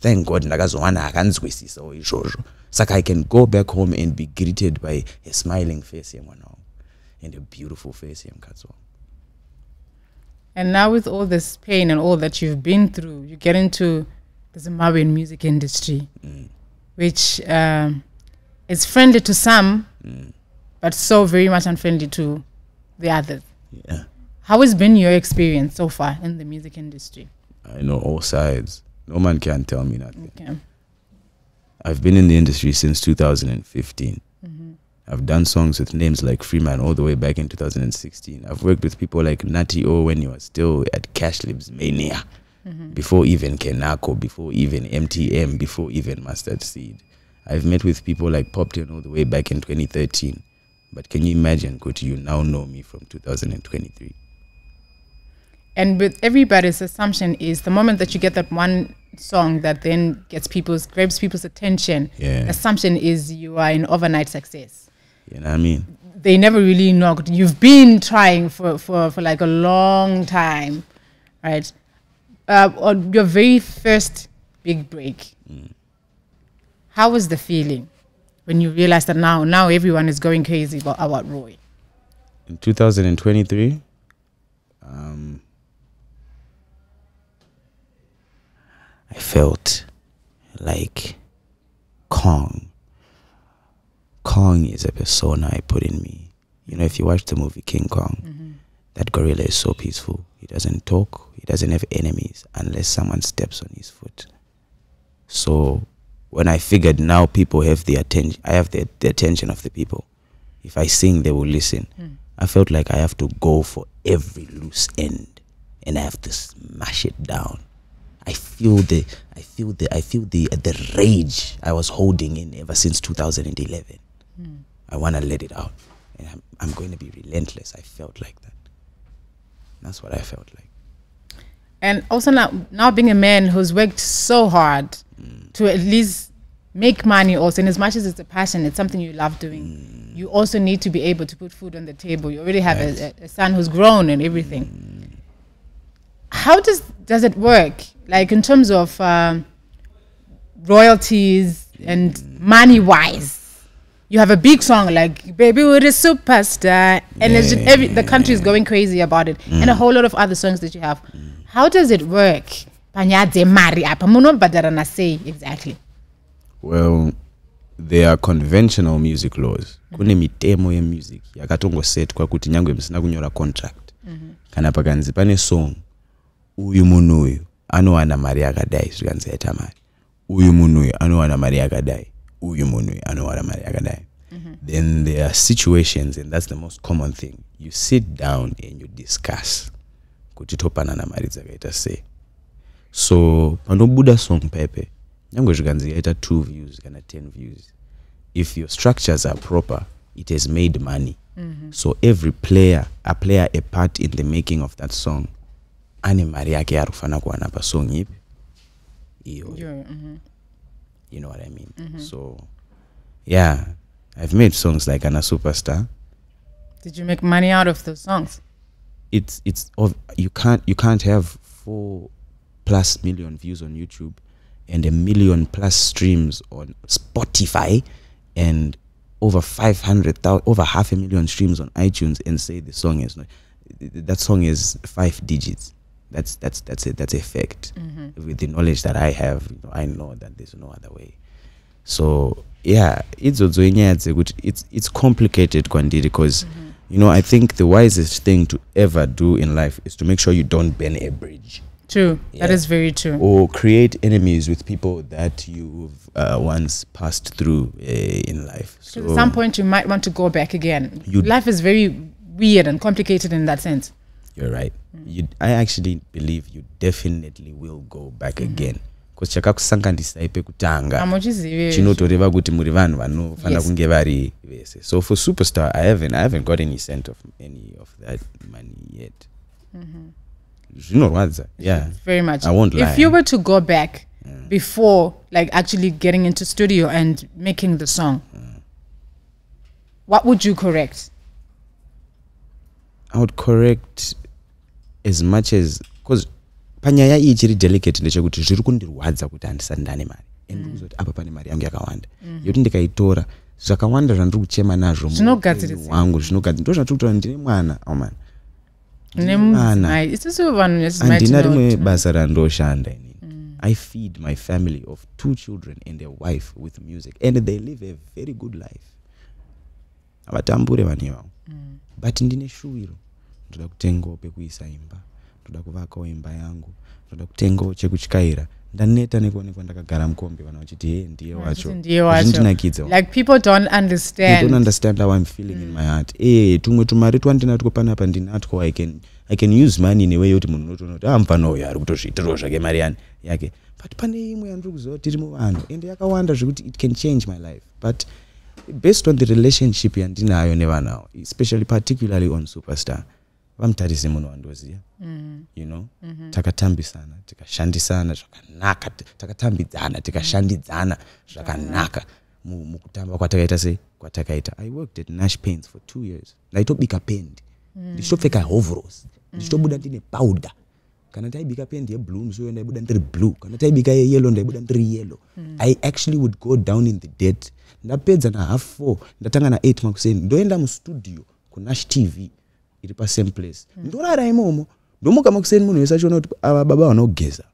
Thank God ndakazowana akanzwisisawo izvozvo. Saka I can go back home and be greeted by a smiling face yemwana wangu and a beautiful face yemukadzi wangu. And now with all this pain and all that you've been through, you get into the Zimbabwean music industry, which um, is friendly to some, but so very much unfriendly to the others. Yeah. How has been your experience so far in the music industry? I know all sides. No man can tell me nothing. Okay. I've been in the industry since 2015. Mhm. I've done songs with names like Freeman all the way back in 2016. I've worked with people like Natty O when he was still at Cash Libs Mania, before even Kenako, before even MTM, before even Mustard Seed. I've met with people like Poptain all the way back in 2013. But can you imagine, could you now know me from 2023? And with everybody's assumption is the moment that you get that one song that then gets people's grabs people's attention, Yeah. assumption is you are an overnight success. You know what I mean? They never really knocked. You've been trying for, for, for like a long time, right? Uh, on your very first big break, how was the feeling when you realize that now now everyone is going crazy about, about Roy? in 2023 um, i felt like kong. Kong is a persona i put in me. You know if you watch the movie king kong that gorilla is so peaceful. He doesn't talk. He doesn't have enemies unless someone steps on his foot. So when i figured now people have the attention i have the, the attention of the people if I sing, they will listen. Hmm. I felt like I have to go for every loose end, and I have to smash it down. I feel the, I feel the, I feel the the rage I was holding in ever since 2011. Hmm. I want to let it out, and I'm, I'm going to be relentless. I felt like that. That's what I felt like. and also now now being a man who's worked so hard to at least make money also. And as much as it's a passion it's something you love doing mm. you also need to be able to put food on the table. You already have a, a, a son who's grown and everything. Mm. How does does it work? Like in terms of um, royalties and mm. money wise you have a big song like baby we're a superstar and it's every the country is going crazy about it and a whole lot of other songs that you have. How does it work panyaya dzemari apa munobhadharana sei exactly Well, there are conventional music laws. Kune mitemo yemusic yakatongosetwa kuti nyangwe musina kunyora contract. Kana pakanzi pane song uyu munhu uyu anowana mari yakadai zvikanzi yaita mari. Uyu munhu uyu anowana mari yakadai. Uyu munhu uyu anowana mari yakadai. Then there are situations and that's the most common thing. You sit down and you discuss kuti topanana mari dzakaita sei. So panobuda song pepe nyangwe zvikanzi 2 views kana 10 views. If your structures are proper it has made money. So every player a player a part in the making of that song ane mari yake yaari kufanira kuwana pasong ipi iyoyo You're- mhm. you know what i mean? So yeah i've made songs like ana superstar. Did you make money out of those songs? It's it's of you can't you can't have four plus million views on YouTube and a million plus streams on Spotify and over 500,000 over half a million streams on iTunes and say the song is not that song is five digits. That's that's that's a that's a fact. Mm-hmm. With the knowledge that I have you know, I know that there's no other way. So yeah inyaya dzekuti it's it's complicated kwandiri because mm-hmm. you know i think the wisest thing to ever do in life is to make sure you don't burn a bridge true. That Yeah. is very true. Or create enemies with people that you've uh, once passed through uh, in life. so at some point you might want to go back again. Life is very weird and complicated in that sense. You're right. You i actually believe you definitely will go back again. Because chakakusanganisai pekutanga chinotoreva kuti muri vanhu vanofanira kunge vari vese. So for superstar i haven't, I haven't got any cent of any of that money yet zvinorwadza yeah. Very much. I won't if lie. you were to go back before like actually getting into studio and making the song what would you correct? I would correct as much as because panyaya iyi chiri delicate ndechekuti zviri kundirwadza kuti handisati ndane mari. And ndiri kuzoti apa pane mari yangu yakawanda. Yekuti ndikaitora zvakawanda zvandiri kuchema nazvo hwangu zvinogadzira ndo zvatiri kutaura ndine mwana aman Nemuzimai. Mwana. isusu vanhu vechidzimai handina rimwe basa randoshanda inini i feed my family of two children and a wife with music and they live a very good life. Avatambure vanhu ivavo but ndine shuwiro. Ndoda kutengawo pekuisa imba. Ndoda kuvakawo imba yangu. Ndoda kutengawo chekutyaira ndaneta nekuonekwa ndakagara mukombe vanhu vachiti he ndiye wacho. ndiye wacho. Hazvindinakidza. like people don't understand. Understand how i'm feeling in my heart. Eh tumwe tumari twandinatwo panapa ndinatwo i can i can use money in a way yoti munhu unotoona kuti ah mufana uyu ari kutozviitirawo zvake mari yani? Yake. But pane imwe yandiri kuziva tiri muvanhu ende yakawanda zvekuti it can change my life. But based on the relationship yandinayo nevanhu avo especially particularly on superstar vamutarise munhu wandoziva you know? Takatambisana tikashandisana zvakanaka takatambidzana tikashandidzana zvakanaka. Mu- mukutamba kwatakaita sei? Kwatakaita i worked at nash paints for two years. Ndaitobika pendi. Ndichitopfeka hovros ndichitobuda ndine powder. Kana taibika pendi yeblue musuyo ndaibuda ndiri blue. Kana taibika yeyellow ndaibuda ndiri yellow. I actually would go down in the debt ndapedza nahalf four ndatanga na8 makuseni ndoenda mustudio kunash tv iri pasame place. Ndorara imomo ndomuka makuseni munhu wese achiona kuti ava baba vanogeza.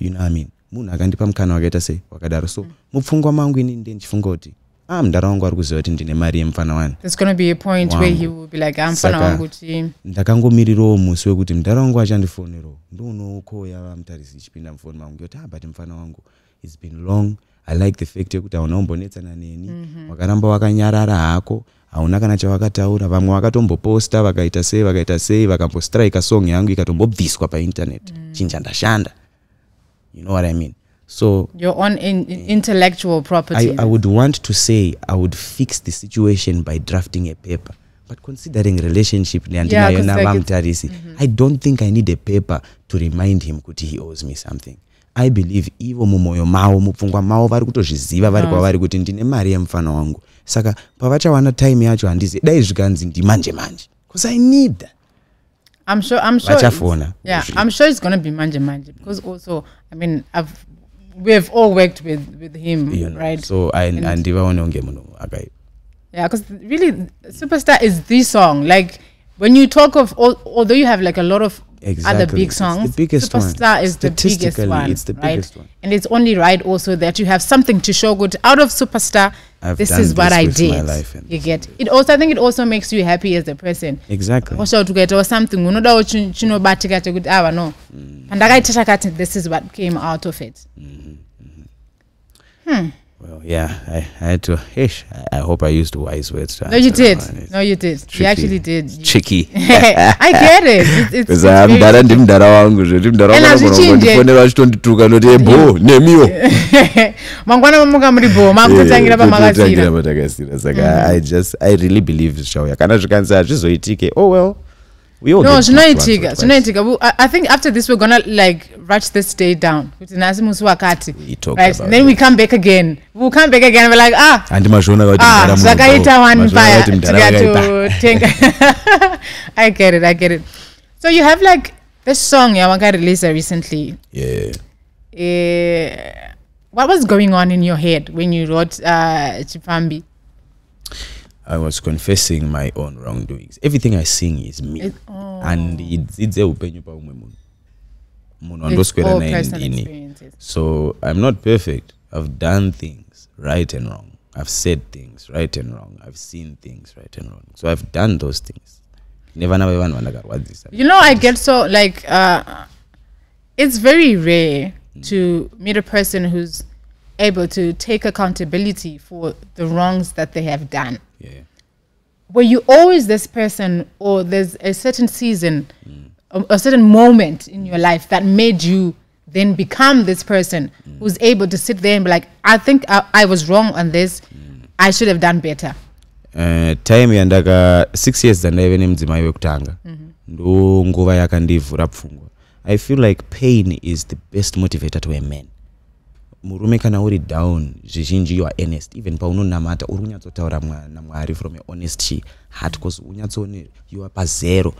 You know I mean? Munhu akandipa mukana wakaita sei wakadaro. So mupfungwa mangu ini ndi ndichifunga kuti ah mudara wangu ari kuziva kuti ndine mari yemufana wani. There's going to be a point where Wangu. he will be like amfana Saka- wangu ti ndakangomirirawo musi wekuti mudara wangu achandifonerawo. Ndounokoya vamutarisi ichipinda mufoni mangu ngekuti ah but mufana wangu its been long. I like the fact yekuti hauna kumbonetsana neni wakaramba wakanyarara hako hauna kana chavakataura vamwe vakatomboposta vakaita sei vakaita sei vakambostrika song yangu ikatombobviswa painternet chinja ndashanda. You know what i mean? So your own in, in intellectual property. I, I would want to say I would fix the situation by drafting a paper. But considering relationship Yeah, 'cause like navamtarisi I don't think I need a paper to remind him kuti he owes me something. I believe ivo mumwoyo mavo mupfungwa mavo vari kutozviziva vari kwavari kuti ndine mari yemufana wangu saka pavachawana time yacho handizi dai zvikanzi ndimanje manje because i need that i'm sure i'm sure vachafona yeah i'm sure it's to be manje manje because also i mean i've we've all worked with with him you know. right so I- munhu akaipa Yeah, because really, Superstar is the song. Like when you talk of, al- although you have like a lot of other Exactly. big It's the songs, biggest one. Superstar is the biggest one. it's the right? biggest one. And it's only right also that you have something to show good out of Superstar. I've this is what this I did. and- you get it. Also, I think it also makes you happy as a person. exactly Also, to get or something, unodawo chi- chinobatika chekuti ava no mm. pandakaita chakati this is what came out of it mm-hmm. Mm-hmm. Hmm. Well, yeah, I, I had to. Ish, I, I hope I used wise words. To no you did. no you did. You tricky. actually did. You- tricky. i get it. It's- it's- it's Because very mudara ndimudara wangu zveti mudara And wangu hazvichinje. anongondifonera vachitondituka noti ebo nemiwo. Mangwana mamuka muri bho makutotangira pamakasira pamakasira saka i just i really believe zvichauya kana zvikanzi hazvizoitike. Oh well we all no get duped once or zvinoitika twice. zvinoitika We- I, think after this we're gonna like write this day down. Kuti nhasi musi wakati. Right? then we come back again. We'll come back again we're like ah! Handimazviona kuti ah zvakaita one Mazviona paya kuti mudara wakaipa. tikatotenga i get it i get it. So you have like this song yawakareleasa recently. Yeah. Uh, what was going on in your head when you wrote uh, chipambi I was confessing my own wrongdoings. Everything I sing is me. It- oh. And idzidze upenyu paumwe munhu. Munhu It's wandoswera all naye personal experiences. So I'm not perfect. I've done things right and wrong. I've said things right and wrong. I've seen things right and wrong. So I've done those things. Never nave vanhu vandakarwadzisa. You know, I get so like uh, it's very rare to meet a person who's able to take accountability for the wrongs that they have done. Yeah. Were you always this person, or there's a certain season, mm. a, a certain moment in your life that made you then become this person mm. who's able to sit there and be like, I think I, I was wrong on this. Mm. I should have done better. Uh, time yandaka six years dzandaive nemudzimai wekutanga mm-hmm. ndo nguva yakandivhura pfungwa. I feel like pain is the best motivator to a man murume kana uri down zvizhinji you are honest even paunonamata uri kunyatsotaura mwa- namwari from a honest heart bcause unyatsoone you are pazero.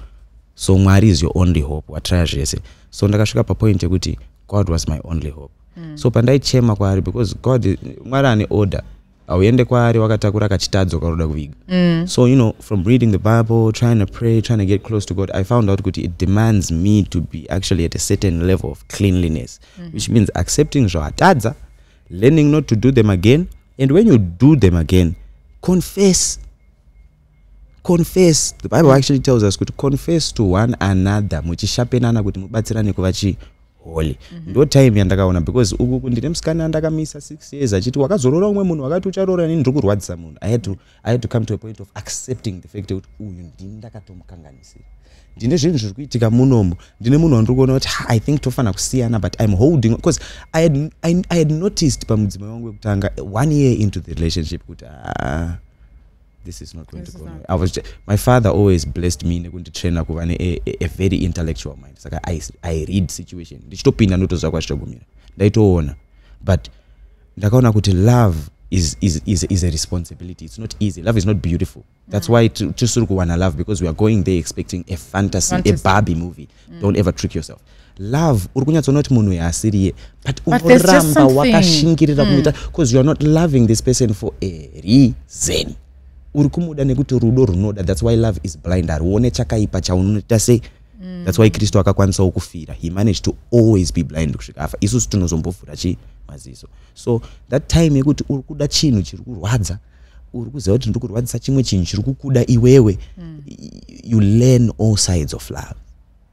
So mwari is your only hope watraya zvese. So ndakasvika papoint yekuti god was my only hope. Mm. so pandaichema kwaari because god mwari ane order auende kwaari wakatakura kachitadzo karoda kuviga mm. so you know from reading the bible trying to pray trying to get close to god i found out kuti it demands me to be actually at a certain level of cleanliness mm. which means accepting zvawatadza learning not to do them again and when you do them again confess confess the bible actually tells us kuti confess to one another muchishapenana kuti mubatsirane kuva chi holy ndo time yandakaona because uku ndine musikana andakamisa six years achiti wakazorora umwe munhu wakati ucharora nini? Ndiri kurwadzisa munhu. I had, to, i had to come to a point of accepting the fact kuti uyu ndini ndakatomukanganisira ndine zvinhu zviri kuitika munomu. Ndine munhu wandiri kuona kuti "Ha, i think tofanira kusiyana but i'm holding because I had, I, i had noticed pamudzimai wangu wekutanga one year into the relationship kuti ah, this is not going This to go. I was just, my father always blessed me nekunditraina kuva ne a, very intellectual mind. Saka I, i read situation. Ndichitopinda ndotoziva kwachitogumira ndaitoona. But ndakaona kuti love is, is, is, is a responsibility. It's not easy. Love is not beautiful. That's why ti- tisiri kuwana love because we are going there expecting a fantasy, Fantasy. a barbie movie. Don't ever trick yourself. Love uri kunyatsoona kuti munhu uyu asiriye but unoramba wakashingirira kumuita because you are not loving this person for a reason uri kumuda nekuti rudo runoda thats why love is blind. Harione chakaipa chaunoita sei. Thats why kristu akakwanisawo kufira. He managed to always be blind kusvika afa. Isusu tinozombovhura chi maziso. So that time yekuti uri kuda chinhu chiri kurwadza uri kuziva kuti ndiri kurwadzisa chimwe chinhu chiri kukuda iwewe y- you learn all sides of love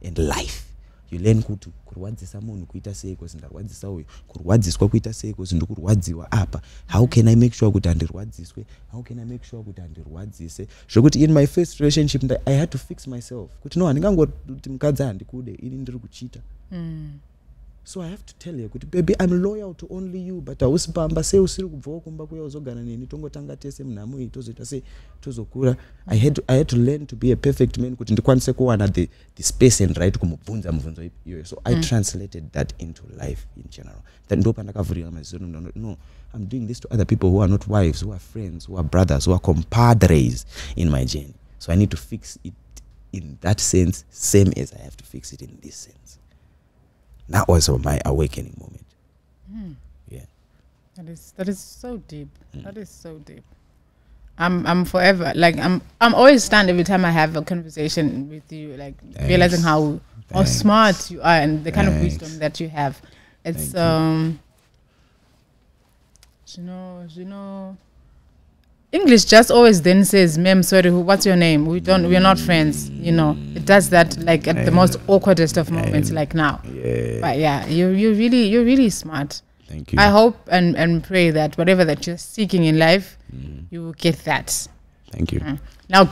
and life. You learn kuti kurwadzisa munhu kuita sei kozi ndarwadzisa uyu kurwadziswa kuita sei kozi ndiri kurwadziwa apa. How can i make sure kuti handirwadziswe how can i make sure kuti handirwadzise zvokuti in my first relationship i had to fix myself. Kuti no handingangoti mukadzi handikude ini ndiri kuchita so i have to tell you kuti baby i'm loyal to only you but ausipamba sei usiri kubvawo kumba kuya uzogara neni. Tongotanga tese munhamo iyi tozoita sei tozokura. I had, to, i had to learn to be a perfect man kuti ndikwanise kuwana the, the space and right kumubvunza mubvunzo iyoyo. So i translated that into life in general. That ndo pandakavhurira maziso no, no, no. I'm doing this to other people who are not wives who are friends who are brothers who are compadres in my journey. So i need to fix it in that sense same as i have to fix it in this sense that was my awakening moment yeah That is that is so deep. That is so deep. I'm I'm forever like I'm I'm always stunned every time I have a conversation with you, like realizing Thanks. how how Thanks. smart you are and the kind of wisdom that you have. It's Thank you. um you know you know English just always then says, "Ma'am, sorry, what's your name? We don't, we're not friends." You know, it does that like at the most awkwardest of moments, like now. yeah But yeah, you you really you're really smart. thank you I hope and, and pray that whatever that you're seeking in life, Mm. you will get that. thank you Now,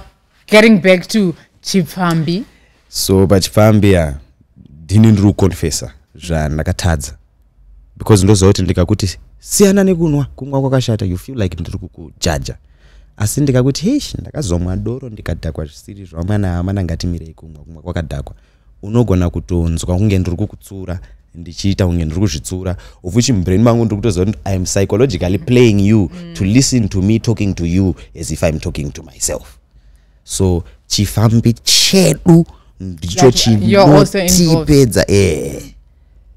getting back to Chipambi, so pachifambia ndini ndiri kukonfesa zvandakatadza because ndoziva kuti ndikakuti siyana nekunwa kumwa kwakashata you feel like ndiri kukujaja asi ndikakuti hish ndakazomwa doro ndikadhakwa zvisiri zvamwana amana ngatimirei kumwa kumwa kwakadhakwa. Unogona kutonzwa kunge ndiri kukutsura ndichiita kunge ndiri kuzvitsura. Of which mubrain mangu ndiri kutoziva kuti i am psychologically playing you to listen to me talking to you as if i'm talking to myself. So chifambi chedu ndicho chinotipedza eh.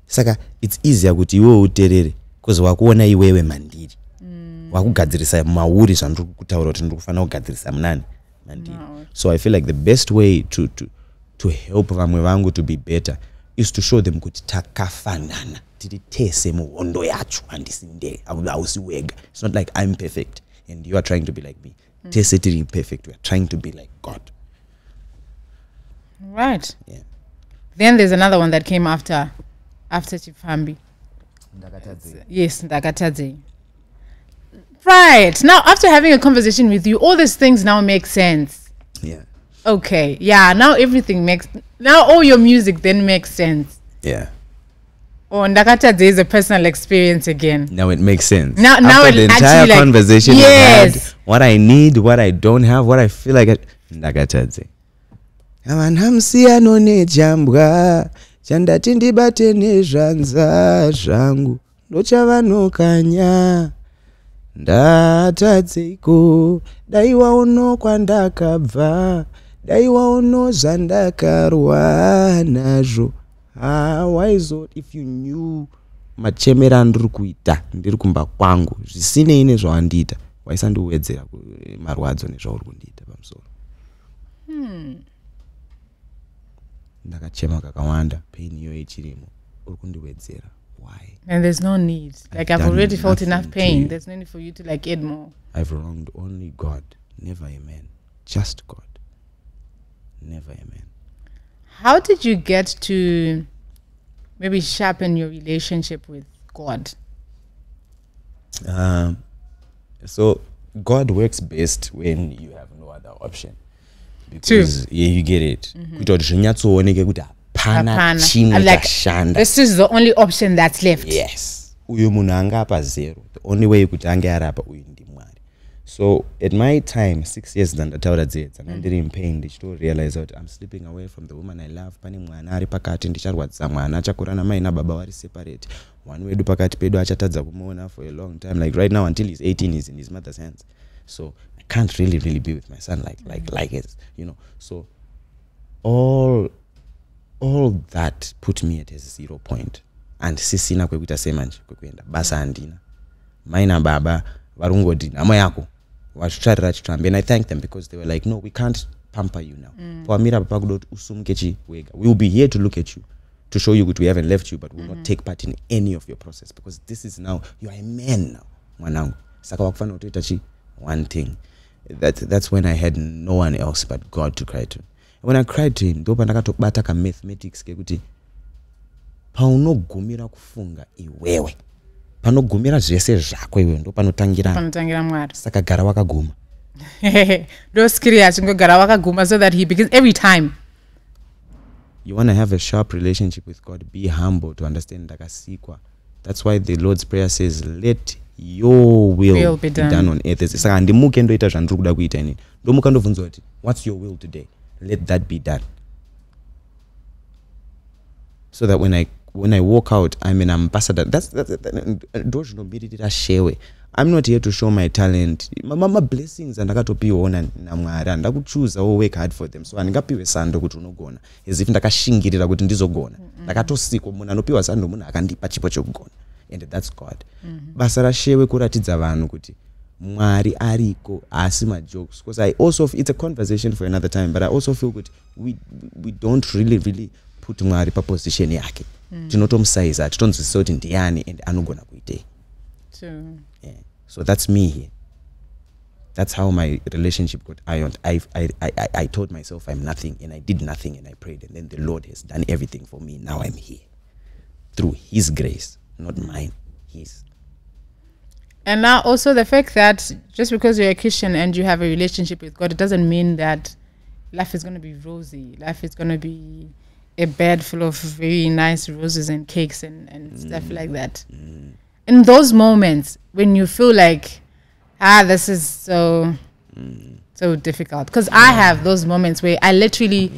Saka its easier kuti iwewe uterere bcause wakuona iwewe mandiri wakugadzirisa mauri zvandiri kutaura kuti ndiri kufanira kugadzirisa munani? Mandiri so i feel like the best way to, to, to help vamwe vangu to be better is to show them kuti takafanana. Tiri tese muhondo yacho handisi nde hausi wega. Its not like i'm perfect and you are trying to be like me. Tese tiri imperfect we are trying to be like god. Right? yeah. Then there's another one that came after, after Chipambi. Yes, Ndakatadze. Right now, after having a conversation with you, all these things now make sense. yeah Okay, yeah. Now everything makes. Now all your music then makes sense. yeah Oh, Ndakatadze is a personal experience again. now it makes sense Now- now After it the entire like, conversation yes. had, what i need what i don't have what i feel like it- ndakatadze avana musiyano nejambwa chandati ndibate nezvanza zvangu ndochavanokanya ndatadzeiko dai waono kwandakabva dai waono zvandakarwa nazvo. Waizo if you knew machemero andiri kuita ndiri kumba kwangu zvisinei nezvawandiita waisandiwedzera marwadzo nezvauri kundiita pamusoro. Ndakachema kakawanda pain iyoyo ichirimo uri kundiwedzera why And there's no need. Like I've done already felt enough pain. There's no need for you to like add more. i've wronged only god never a man just god never a man. How did you get to maybe sharpen your relationship with God? Um, so God works best when you have no other option. Because yeah, you get it. Kuita kuti zvinyatsooneke kuti hapana Hapana. chimwe I'm like, chashanda. This is the only option that's left. Yes. Uyu munhu anga apa zero. The only way kuti ange ari apa uyu ndimwari. So at my time, six years dzandataura dze dzanga ndiri in pain ndichitorealize kuti I'm slipping away from the woman I love. Pane mwana ari pakati ndicharwadzisa mwana achakura namai nababa vari separate. One wedu pakati pedu achatadza kumuona for a long time. Like right now until he's 18 he's in his mother's hands. So I can't really really be with my son like like like it, you know. So all all that put me at a zero point. And sisina kwekuita semanje kwekuenda. Basa andina. Maina baba vari kungoti hama yako. Vachitsvarira chitambi and i thank them because they were like no we can't pamper you now. Mm. pawamira papa pakuda kuti usumuke chiwega we will be here to look at you to show you kuti we haven't left you but we will not take part in any of your process. Because this is now you are a man now mwanangu. Saka wakufanira kutoita chi one thing. That, that's when i had no one else but god to cry to when i cried to him ndo pandakatobata kamathematics kekuti paunogumira kufunga iwewe panogumira zvese zvako iwewe ndo panotangira mwari. Saka gara wakaguma. Ndoskiri achingogara wakaguma so that he begins every time you want to have a sharp relationship with god be humble to understand ndakasikwa. That's why the lord's prayer says let your will, Will be, be done. done. on earth saka handimuke ndoita zvandiri kuda kuita inini. Ndomuka ndobvunza kuti what's your will today let that be done. So that when i when i walk out i'm an ambassador. That's that's ndo zvinomiririra shewe i'm not here to show my talent. Ma- ma- mablessings andakatopiwawo na- namwari handida kuchuzawo work hard for them. So handingapiwe sando kuti unogona. As if ndakashingirira kuti ndizogona. Ndakatosikwa munhu anopiwa sando munhu akandipa chipo chokugona. And that's god. Basa rashewe kuratidza vanhu kuti mwari ariko haasi majokes because i also it's a conversation for another time but i also feel kuti we, we don't really really put mwari paposition yake. Tinotomusaiza titonzwisisa kuti ndiani and anogona kuitei yeah. so that's me here. That's how my relationship got ironed. I, I, I, I- I told myself i'm nothing and i did nothing and i prayed and then the lord has done everything for me. Now i'm here. Through his grace not mine his And now also the fact that just because you're a Christian and you have a relationship with God, it doesn't mean that life is going to be rosy. Life is going to be a bed full of very nice roses and cakes and, and mm, stuff like mm, that. Mm. In those moments when you feel like, ah, this is so, so difficult. Because I have those moments where I literally,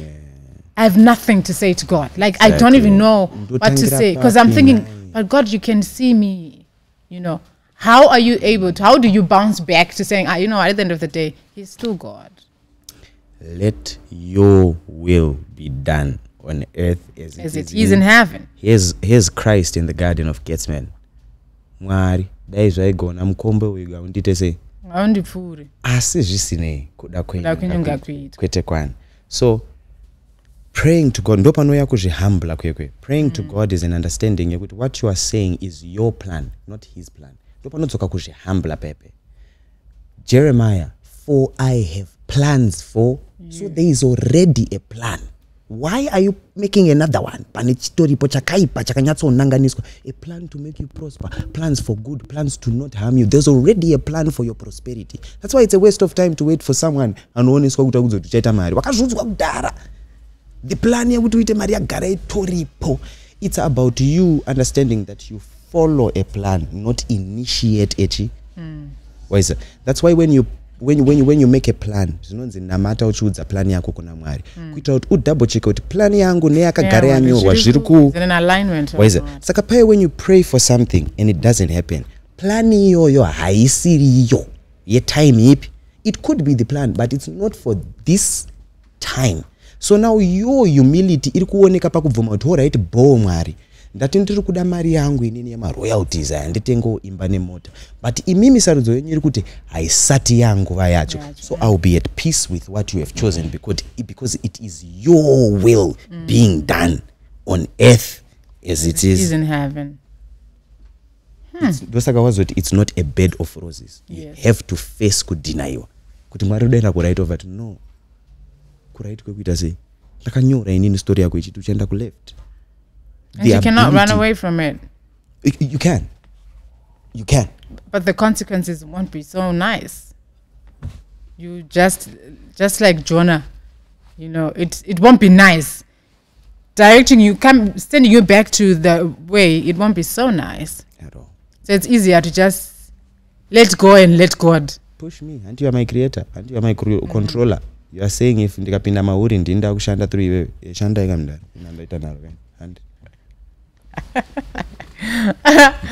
I have nothing to say to God. Like I don't even know what to say. Because I'm thinking, but God, you can see me, you know. How are you able to, how do you bounce back to saying, ah, you know, at the end of the day, He's still God? let your will be done on earth as, As it it is is in heaven. here's, here's christ in the garden of Gethsemane mwari dai zvaigona mukombe uyu gaundite sei Ngaundipfure. asi zvisinei kuda kwenyu Kuda kwenyu ngakuitwe. ngakuitwe. kwete kwani so praying to god ndo panouya kuzvihumbla kwekwe praying to god is an understanding yekuti what you are saying is your plan not his plan ndo panodzoka kuzvihumbla pepe. Jeremiah for i have plans for so there is already a plan. Why are you making another one? Pane chitoripo chakaipa chakanyatsonanganiswa. A plan to make you prosper plans for good plans to not harm you. There's already a plan for your prosperity. That's why it's a waste of time to wait for someone anooneswa kuti akuzoti uchaita mari. Wakazvudzwa kudhara. The plan yekuti uite mari yagara itoripo. It's about you understanding that you follow a plan not initiate echi waiza that's why when you when you, when you, when you make a plan zvinonzi namata uchiudza plan yako kuna mwari. Kuitira kuti udouble checke kuti plan yangu neyakagara Yeah, yanyorwa zviri zviri ku- ku is in alignment. or waiza not? saka paye when you pray for something and it doesn't happen plan iyoyo haisiriyo. Yetime ipi? It could be the plan but it's not for this time. So now your humility iri kuoneka pakubvuma kuti alright bo mwari ndati ndiri kuda mari yangu inini yemaroyalties aya nditengewo imba nemota. But imimi sarudzo yenyu iri kuti haisati yanguva yacho. So iwill be at peace with what you have chosen because, because it is your will being done on earth as it He's is in heaven. ndosaka wazoti it's not a bed of roses. You Yes. have to face kudhinayiwa kuti mwari udaenda kuright over to no. Kuraiti kwekuita sei? Ndakanyora inini story yako ichiti uchaenda kuleft And you cannot run away from it. You- you can you can But the consequences won't be so nice. You just just like Jonah, you know, it it won't be nice. Directing you come sending you back to the way, it won't be so nice. at all So it's easier to just let go and let God. push me and you are my creator and you are my cro- controller you are saying if ndikapinda mauri ndinda kushanda through iwewe Eh, shandai kamudaro inandoita naro kani and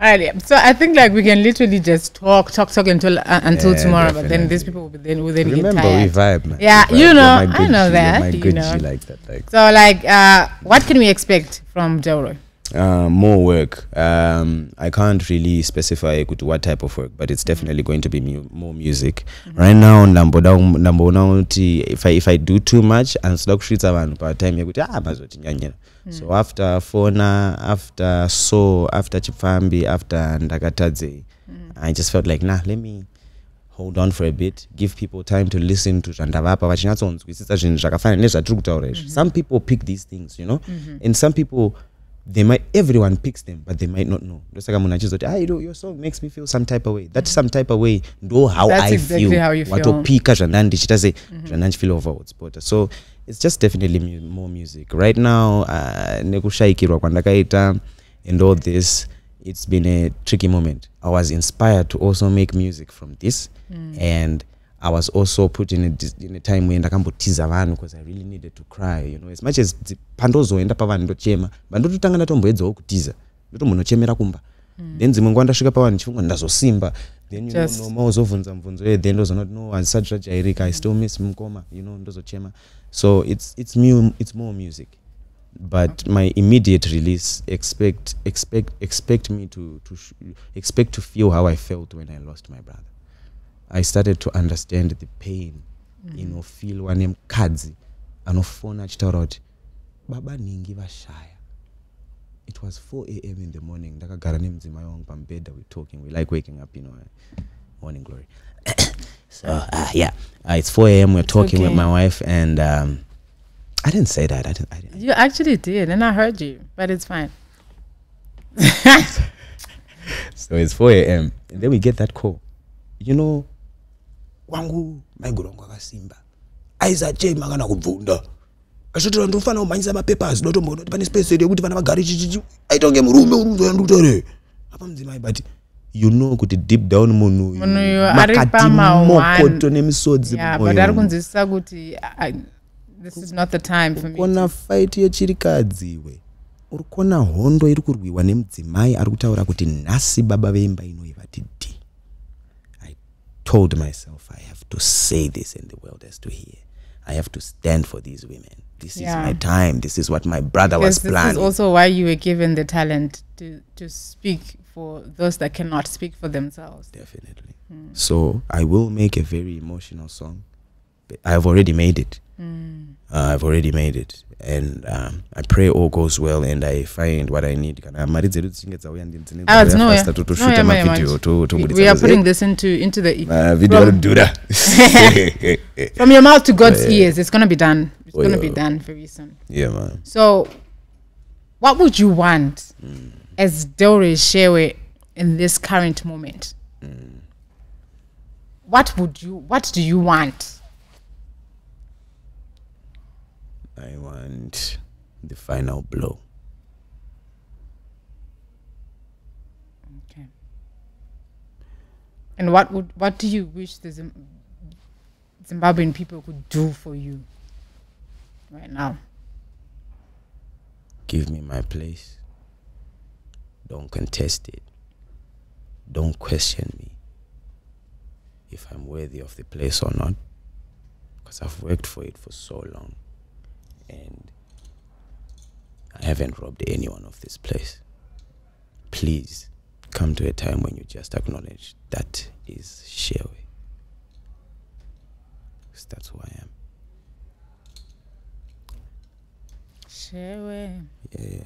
Alright, so I think like we can literally just talk, talk, talk until uh, until Yeah, tomorrow. But then these people will be then will then remember get we vibe man Yeah, We vibe. you know, I know that, you know. Like that like So like, uh, what can we expect from Delroy? Uh, more work. Um, I can't really specify kuti what type of work, but it's definitely going to be mu- more music. Right now, ndamboona kuti if I, if I do too much, ansoda kusvitsa vanhu patime yekuti ah mazotinyanyira. So after Fona, after So, after Chipfambi, after Ndakatadze, I just felt like nah, let me hold on for a bit give people time to listen to zvandavapa vachinyatsonzwisisa zvinhu zvakafanana nezvatiri kutaura izvi some people pick these things you know? And some people they might everyone picks them but they might not know. Ndosaka munhu achizoti ah you know, your song makes me feel some type of way. That some type of way ndo how That's i exactly feel. how you feel. watopika zvandani ndichita sei zvandandichifeel over hotspot so it's just definitely mu- more music. Right now uh, nekushayikirwa kwandakaita and all this it's been a tricky moment. I was inspired to also make music from this mm. and i was also put in a, in a time where ndakambotiza vanhu because i really needed to cry you know. As much as pandozoenda pavanhu ndochema bandototanga ndatomboedzawo kutiza ndotombonochemera kumba. Then dzimwe nguva ndasvika pavanhu ndichifunga ndazosimba. Then you know, Just- noma uzovhunza mubvunzo ye then ndozonoti no hazisati zvajairika i still miss mukoma you know ndozochema. So it's, it's, mu, it's more music. But my immediate release expect expect expect me to to expect to feel how i felt when i lost my brother i started to understand the pain inofilwa nemukadzi anofona achitaura kuti baba nhingi vashaya. It was 4 am in the morning. Ndakagara nemudzimai wangu pamubhedha we're talking we like waking up you know morning glory. So uh, yeah uh, it's 4 am we're talking with my wife and um, i didn't say that i didn't, I didn't. You actually did, and I heard you, but it's fine. so it's 4 a.m and then we get that call. You know wangu maiguru wangu akasimba aizachema kana kubvunda. Achitira ndinofanira kumhanyisa mapepers ndotomboona kuti pane space iri yekuti vana vagare chichichi aitonge murume uruzandutare apa mudzimai but you know kuti deep down munhu uyu Munhu uyu ari makati pama mokoto nemisodzi Yeah, mumwoyo. but ari umu. kunzwisisa kuti I- this is not the time for me. kona fight yechirikadzi we. Uri kuona hondo iri kurwiwa nemudzimai ari kutaura kuti nhasi baba veimba inoi vati d. i told myself i have to say this and the world has to hear. I have to stand for these women. This Yeah. is my time. This is what my brother Because was this is also why you were given the talent to to speak for those that cannot speak for themselves. definitely. Hmm. So i will make a very emotional song. I've already made it uh, i've already made it and um, i pray all goes well and i find what i need kana mari dzedu dzichinge dzauya ndini Ah, it's nowhere. dzine Nowhere, totoshuta manje, mavidheo manje. We, we are putting this into into the video from- anodhura from your mouth to God's ears. It's gonna be done. It's Oh, gonna yeah. be done very soon. yeah man So, what would you want as Dore Shewe in this current moment? What would you? What do you want? I want the final blow Okay. And what would what do you wish the Zim- Zimbabwean people could do for you right now? give me my place don't contest it don't question me if i'm worthy of the place or not because i've worked for it for so long and i haven't robbed anyone of this place please come to a time when you just acknowledge that is Shewe. 'Cause that's who i am Shewe. yeah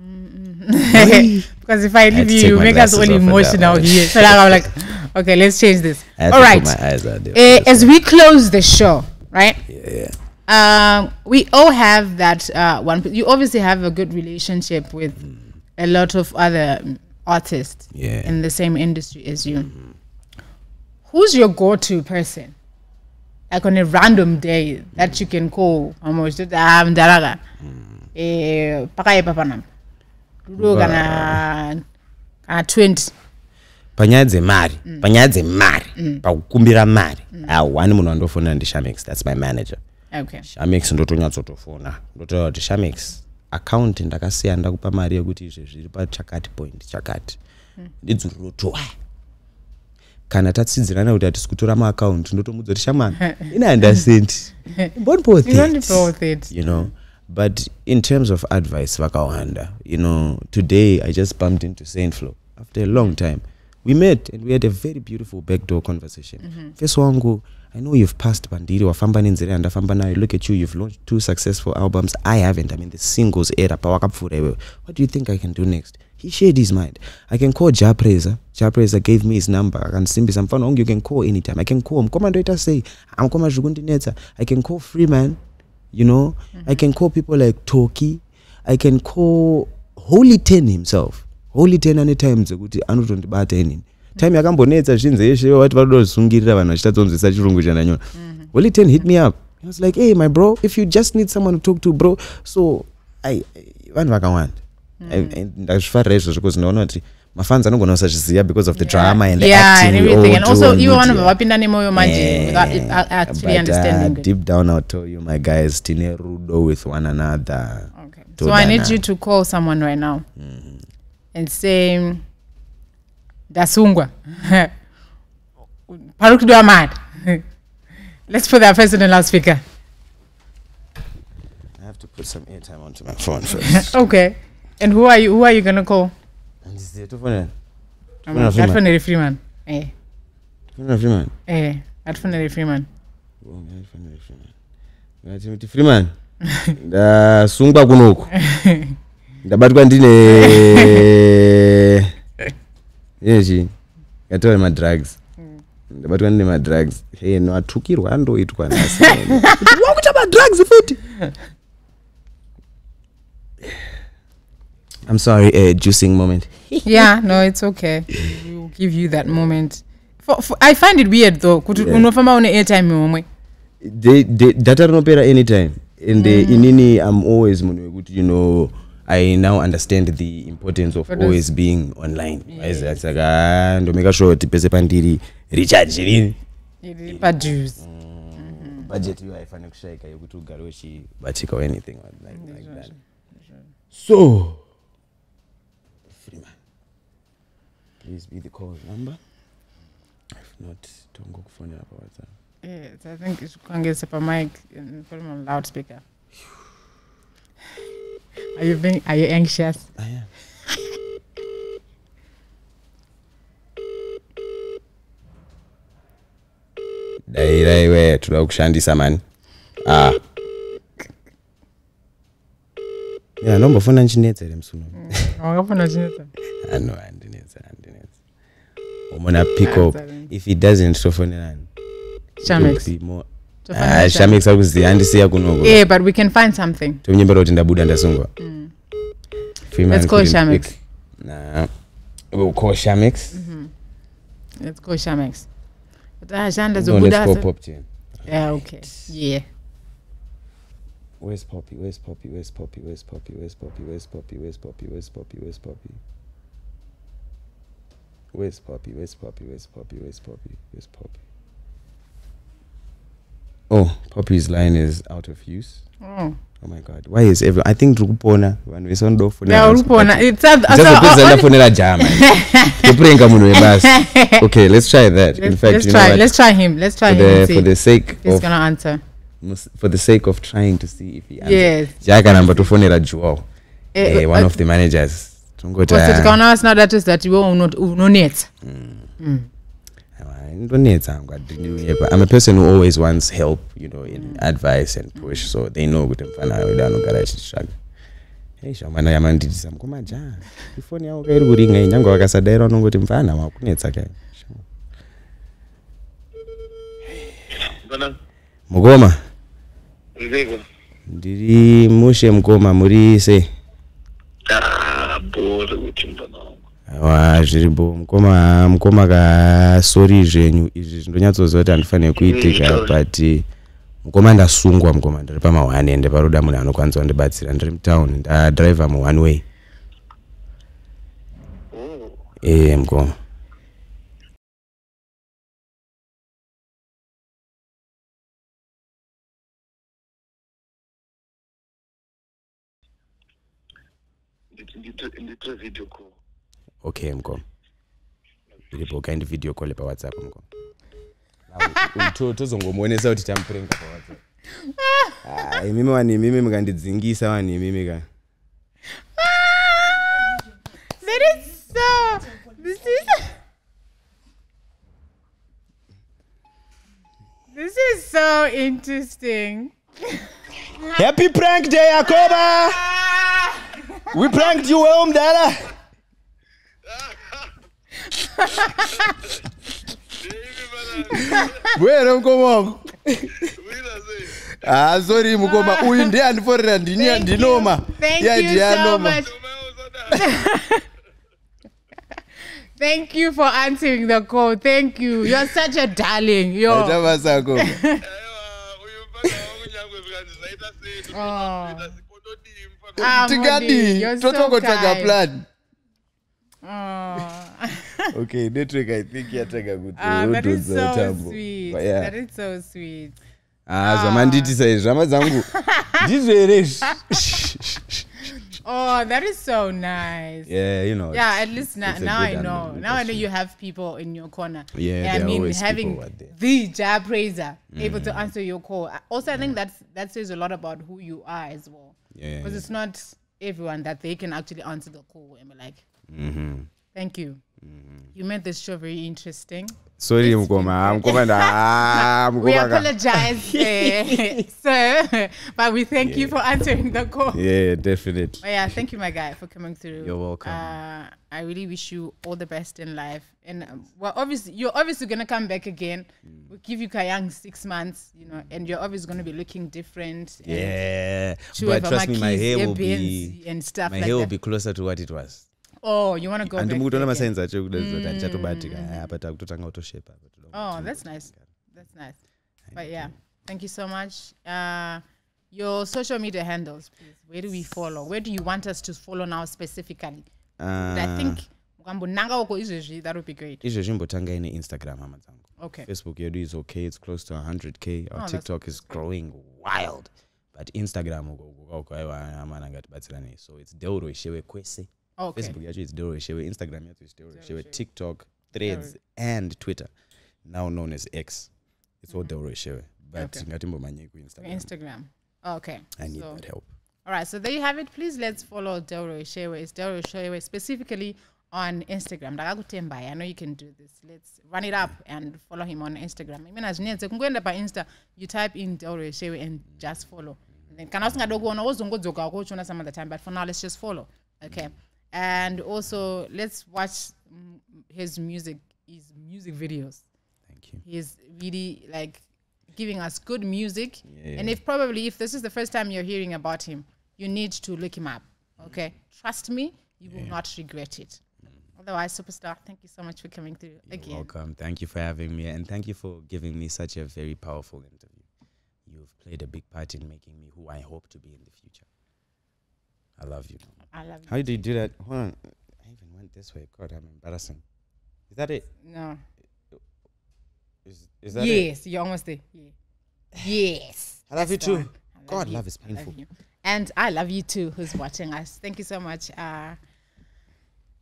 because if I leave to you, you make us all glasses off for that emotional here. So like, I'm like, okay, let's change this. I All right. put my eyes out there Eh, as we close the show, right? yeah, yeah. Um, we all have that uh, one. You obviously have a good relationship with a lot of other um, artists Yeah. in the same industry as you. Who's your go-to person? Like on a random day that you can call almost ah mdaraga eh pakaye papa namba Ludo kana kana 20 panyaya dzemari panyaya dzemari pakukumbira mari awani munhu andofonera ndishamex thats my manager okay. Shamex ndotonyatsotofonera ndotaura kuti shamex akaunti ndakasiya ndakupa mari yekuti izve zviri pachakati point chakati. Ndidzurirotowa kana tatsidzirana kuti hatisi kutora maakaunti ndotomudza kuti shamwana ine handasendi it you know but in terms of advice vakawanda. You know today i just bumped into saint flow after a long time we met and we had a very beautiful backdoor conversation. First wangu i know you've passed bandiri wafamba nenzira yandafamba nayo. Look at you you've launched two successful albums. I haven't i'm in the singles era pawakapfuura iwewe what do you think i can do next? He shared his mind. I can call japresa japresa gave me his number. Akansimbisa mfano wangu you can call anytime. I can call mukoma ndoita sei. Amukoma zviri kundinetsa i can call freeman you know? I can call people like toki. I can call holy ten himself. Holy ten ane time dzekuti anotondibata inini time yakambonetsa zvinzi yeshe wati vadozungirira vanhu vachitatonzwisa chirungu chananyona holy ten hit me up. I was like hey my bro if you just need someone to talk to bro. So vanhu vakawanda. I- ndazvifarira izvozvo because ndinoona kuti mafans anogona kusazviziva because of the drama and the yeah, acting and everything. all And also, to media. wapinda nemoyo manje Yeah, a- actually but, understanding uh, deep down i'll tell you my guys tine rudo with one another. Okay. So I need you to call someone right now. And say, Dasungwa. Paruk Duamad. Let's put that person in loudspeaker. i have to put some airtime onto my phone first Okay. And who are you? Who are you gonna call? Um, Freeman, Freeman. Atfanele Freeman. Eh. freeman Eh. Atfanele Freeman. Oh, ngatifanira freeman kuti freeman ndasungwa kunoku ndabatwa ndine yechi ngataure madrugs ndabatwa ndine madrugs he noatukirwa andoitwa nhasi wakuita madrugs futi i'm sorry a juicing moment yeah, no, it's okay. We'll give you that moment. For, for, I find it weird though. Kuti Yeah. unofamba une airtime omwe. they, they, data rinopera anytime and mm. inini i'm always munhu wekuti you know i now understand the importance of always being online. Yeah. saka ndomeka sure kuti pese pandiri recharge rini Iri padues. budget iyo haifaniri kushaika yekuti ugare uchibatika or anything like, like that so freeman please be the call number. If not tongokufonera pawhatsapp Yes, I think it's Kwangese per mic and put him on loudspeaker. Are you being are you anxious? ah, yeah. daira iwe toda kushandisa mani ah. ya ndombofona nchinetsa here musuno Wakafuna chinetsa. ano handinetsa handinetsa umona pick up if he doesn't tofonerani Shamex. Tofonera Ah, shamex ari kuziya handisiya kunoko Yeah, but we can find something. tomunyembera kuti ndabuda ndasungwa Let's call Shamex. Nah. We'll call shamex Let's go Shamex. But ah, Shanda no, let's call pop chain Yeah, okay. Yeah. Where's Poppy? Where's Poppy? Where's Poppy? Where's Poppy? Where's Poppy? Where's Poppy? Where's Poppy? Where's Poppy? Where's Poppy? Where's Poppy? Where's Poppy? Where's Poppy? Where's Poppy? Where's Poppy? Oh, Poppy's line is out of use. Oh. Oh my god. Why is every I think ndikupona vanhu vese vandofonera Yeah, vanhu urikupona. It's a, ndazopedza ndafonera jama ndopurenga munhu webasa okay let's try that in Let's, fact let's you know try. what? Let's try him. Let's try for him. the, for the sake he's of gonna answer. for the sake of trying to see if he answers. Yes. jakanamba tofonera joel Eh, eh, one uh, of the managers tongoti Was it gonna ask now that is that you won't unonetsa? Ndonetsa hangu adindiuyepa i'm a person who always wants help you know in advice and push so they know kuti mufana wedu anogara achitsvaga ei shamana yamanditisa mukoma ja ifoni yavo kairi kuringa nyange vakasadaira vanongoti mufana wakunetsa kai mukoma ndiri mushe mukoma muri sei ah mfana wangu awa zviri bo mukoma mukoma ka sori zvenyu. Izvi zvindonyatsoziva kuti handifaniri kuitika Mm, but mukoma ndasungwa mukoma ndiri pamahwane ende paroda munhu anokwanisa kundibatsira. Ndiri mutauni ndadhiraivha muone way. Oh ee mukoma. Ndite video call okay mukoma iripo kaindi video call pawhatsapp mukoma tozongomuonesa kuti tamupurenga pawhatsapp Ah, imimi wani imimi mukandidzingisa wani imimi ka That is so. This is. This is so interesting. happy prank day yakoba we pranked you well mdala bwere mukoma wangu wina sei ah sorry mukoma uyu ndiye andiforera ndini Thank ndinoma you. Thank Yeah, you ndiye so anoma. much. umauzodaro Thank you for answering the call. Thank you. You're such a darling. Yo. aita masako aiwa uyu mfana wangu nyangwe zvikanzi zvaita sei Oh. toita sikondodii mfana Ah, Modi, tingadi you're so totongotsvaga kind. plan Oh. okay network i think yatanga kuti that is rodhodza so tambo. sweet. But yeah. That is so sweet. ah zvamanditi sai zvama dzangu ndizvo here Oh, that is so nice. yeah you know Yeah, at least now, now I know. Now I know you have people in your corner. Yeah, there I mean, having people out there. the Jah Prayzah able to answer your call. Also, I think that's that says a lot about who you are as well. Yeah, Because yeah. it's not everyone that they can actually answer the call and be like, Mhm. "Thank you." You made this show very interesting. sorry mukoma mukoma nda ah, We mukoma ka- apologize, uh, sir, but we thank you for answering the call. yeah definitely But yeah, thank you, my guy, for coming through. You're welcome. Uh, I really wish you all the best in life. And um, well, obviously, you're obviously gonna come back again. We'll give you Kayang six months, you know, and you're obviously gonna be looking different. yeah but trust me my hair will be and stuff my like hair will that. be closer to what it was oh, you wanna go back? handimukutona there again? masainzi acho kudazoti handichatobatika apa takutotanga kutoshepa Oh, that's nice. That's nice. But yeah, thank you so much. Uh, your social media handles, please. Where do we follow? Where do you want us to follow now specifically? But I think ukambonanga uko izvezvi, that would be great. izvezvi imbotangai neinstagram hama dzangu Okay. facebook yedu is okay it's close to 100k our Oh, that's- tiktok is growing wild but instagram uko uko uko aiwa amana ngatibatsiranei so it's deuro ishewe kwese Okay. facebook yacho Delroy Shewe instagram yacho Delroy Shewe tiktok threads and twitter now known as x it's all Delroy Shewe but Okay. ngatimbomanyei kuinstagram Instagram. Okay. i need so, that help all right. So there you have it. Please let's follow Delroy Shewe. It's Delroy Shewe specifically on Instagram. Ndakakutembai. I know you can do this. Let's run it up and follow him on Instagram. I mean, as kungoenda kungoenda pa Insta, you type in Delroy Shewe and just follow. And then kana usingada kuona wozongodzoka kuchiona some other time. But for now, let's just follow. Okay. And also, let's watch mm, his music, his music videos. thank you he's really like giving us good music Yeah. and if probably if this is the first time you're hearing about him you need to look him up okay trust me you will not regret it otherwise superstar thank you so much for coming through You're again welcome. Thank you for having me, and thank you for giving me such a very powerful interview. You've played a big part in making me who I hope to be in the future. I love you. i love you How did you do that? Hold on. I even went this way. God, I'm embarrassing. Is that it? no Is, is that it? yes you're almost there yeah. yes I love you That's the too. I love God, you. love is I love painful. you. And I love you too, who's watching us. Thank you so much. Uh,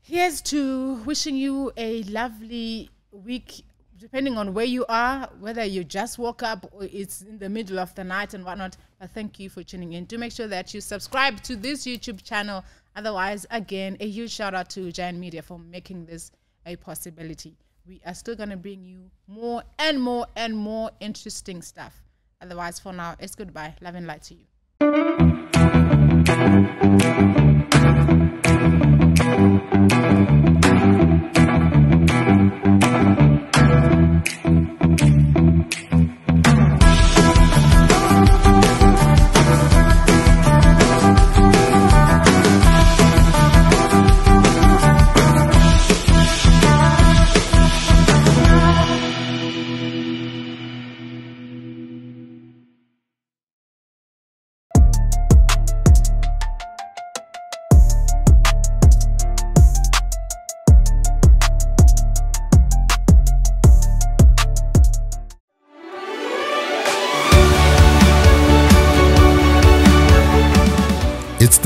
here's to wishing you a lovely week, depending on where you are, whether you just woke up or it's in the middle of the night and whatnot. But thank you for tuning in. Do make sure that you subscribe to this YouTube channel. Otherwise, again, a huge shout out to Giant Media for making this a possibility. We are still going to bring you more and more and more interesting stuff. Otherwise, for now, it's goodbye. Love and light to you.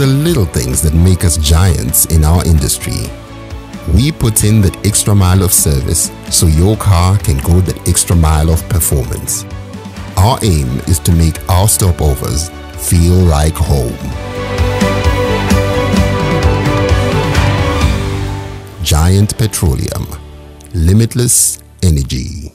The little things that make us giants in our industry. We put in that extra mile of service so your car can go that extra mile of performance. Our aim is to make our stopovers feel like home. Giant Petroleum, limitless energy.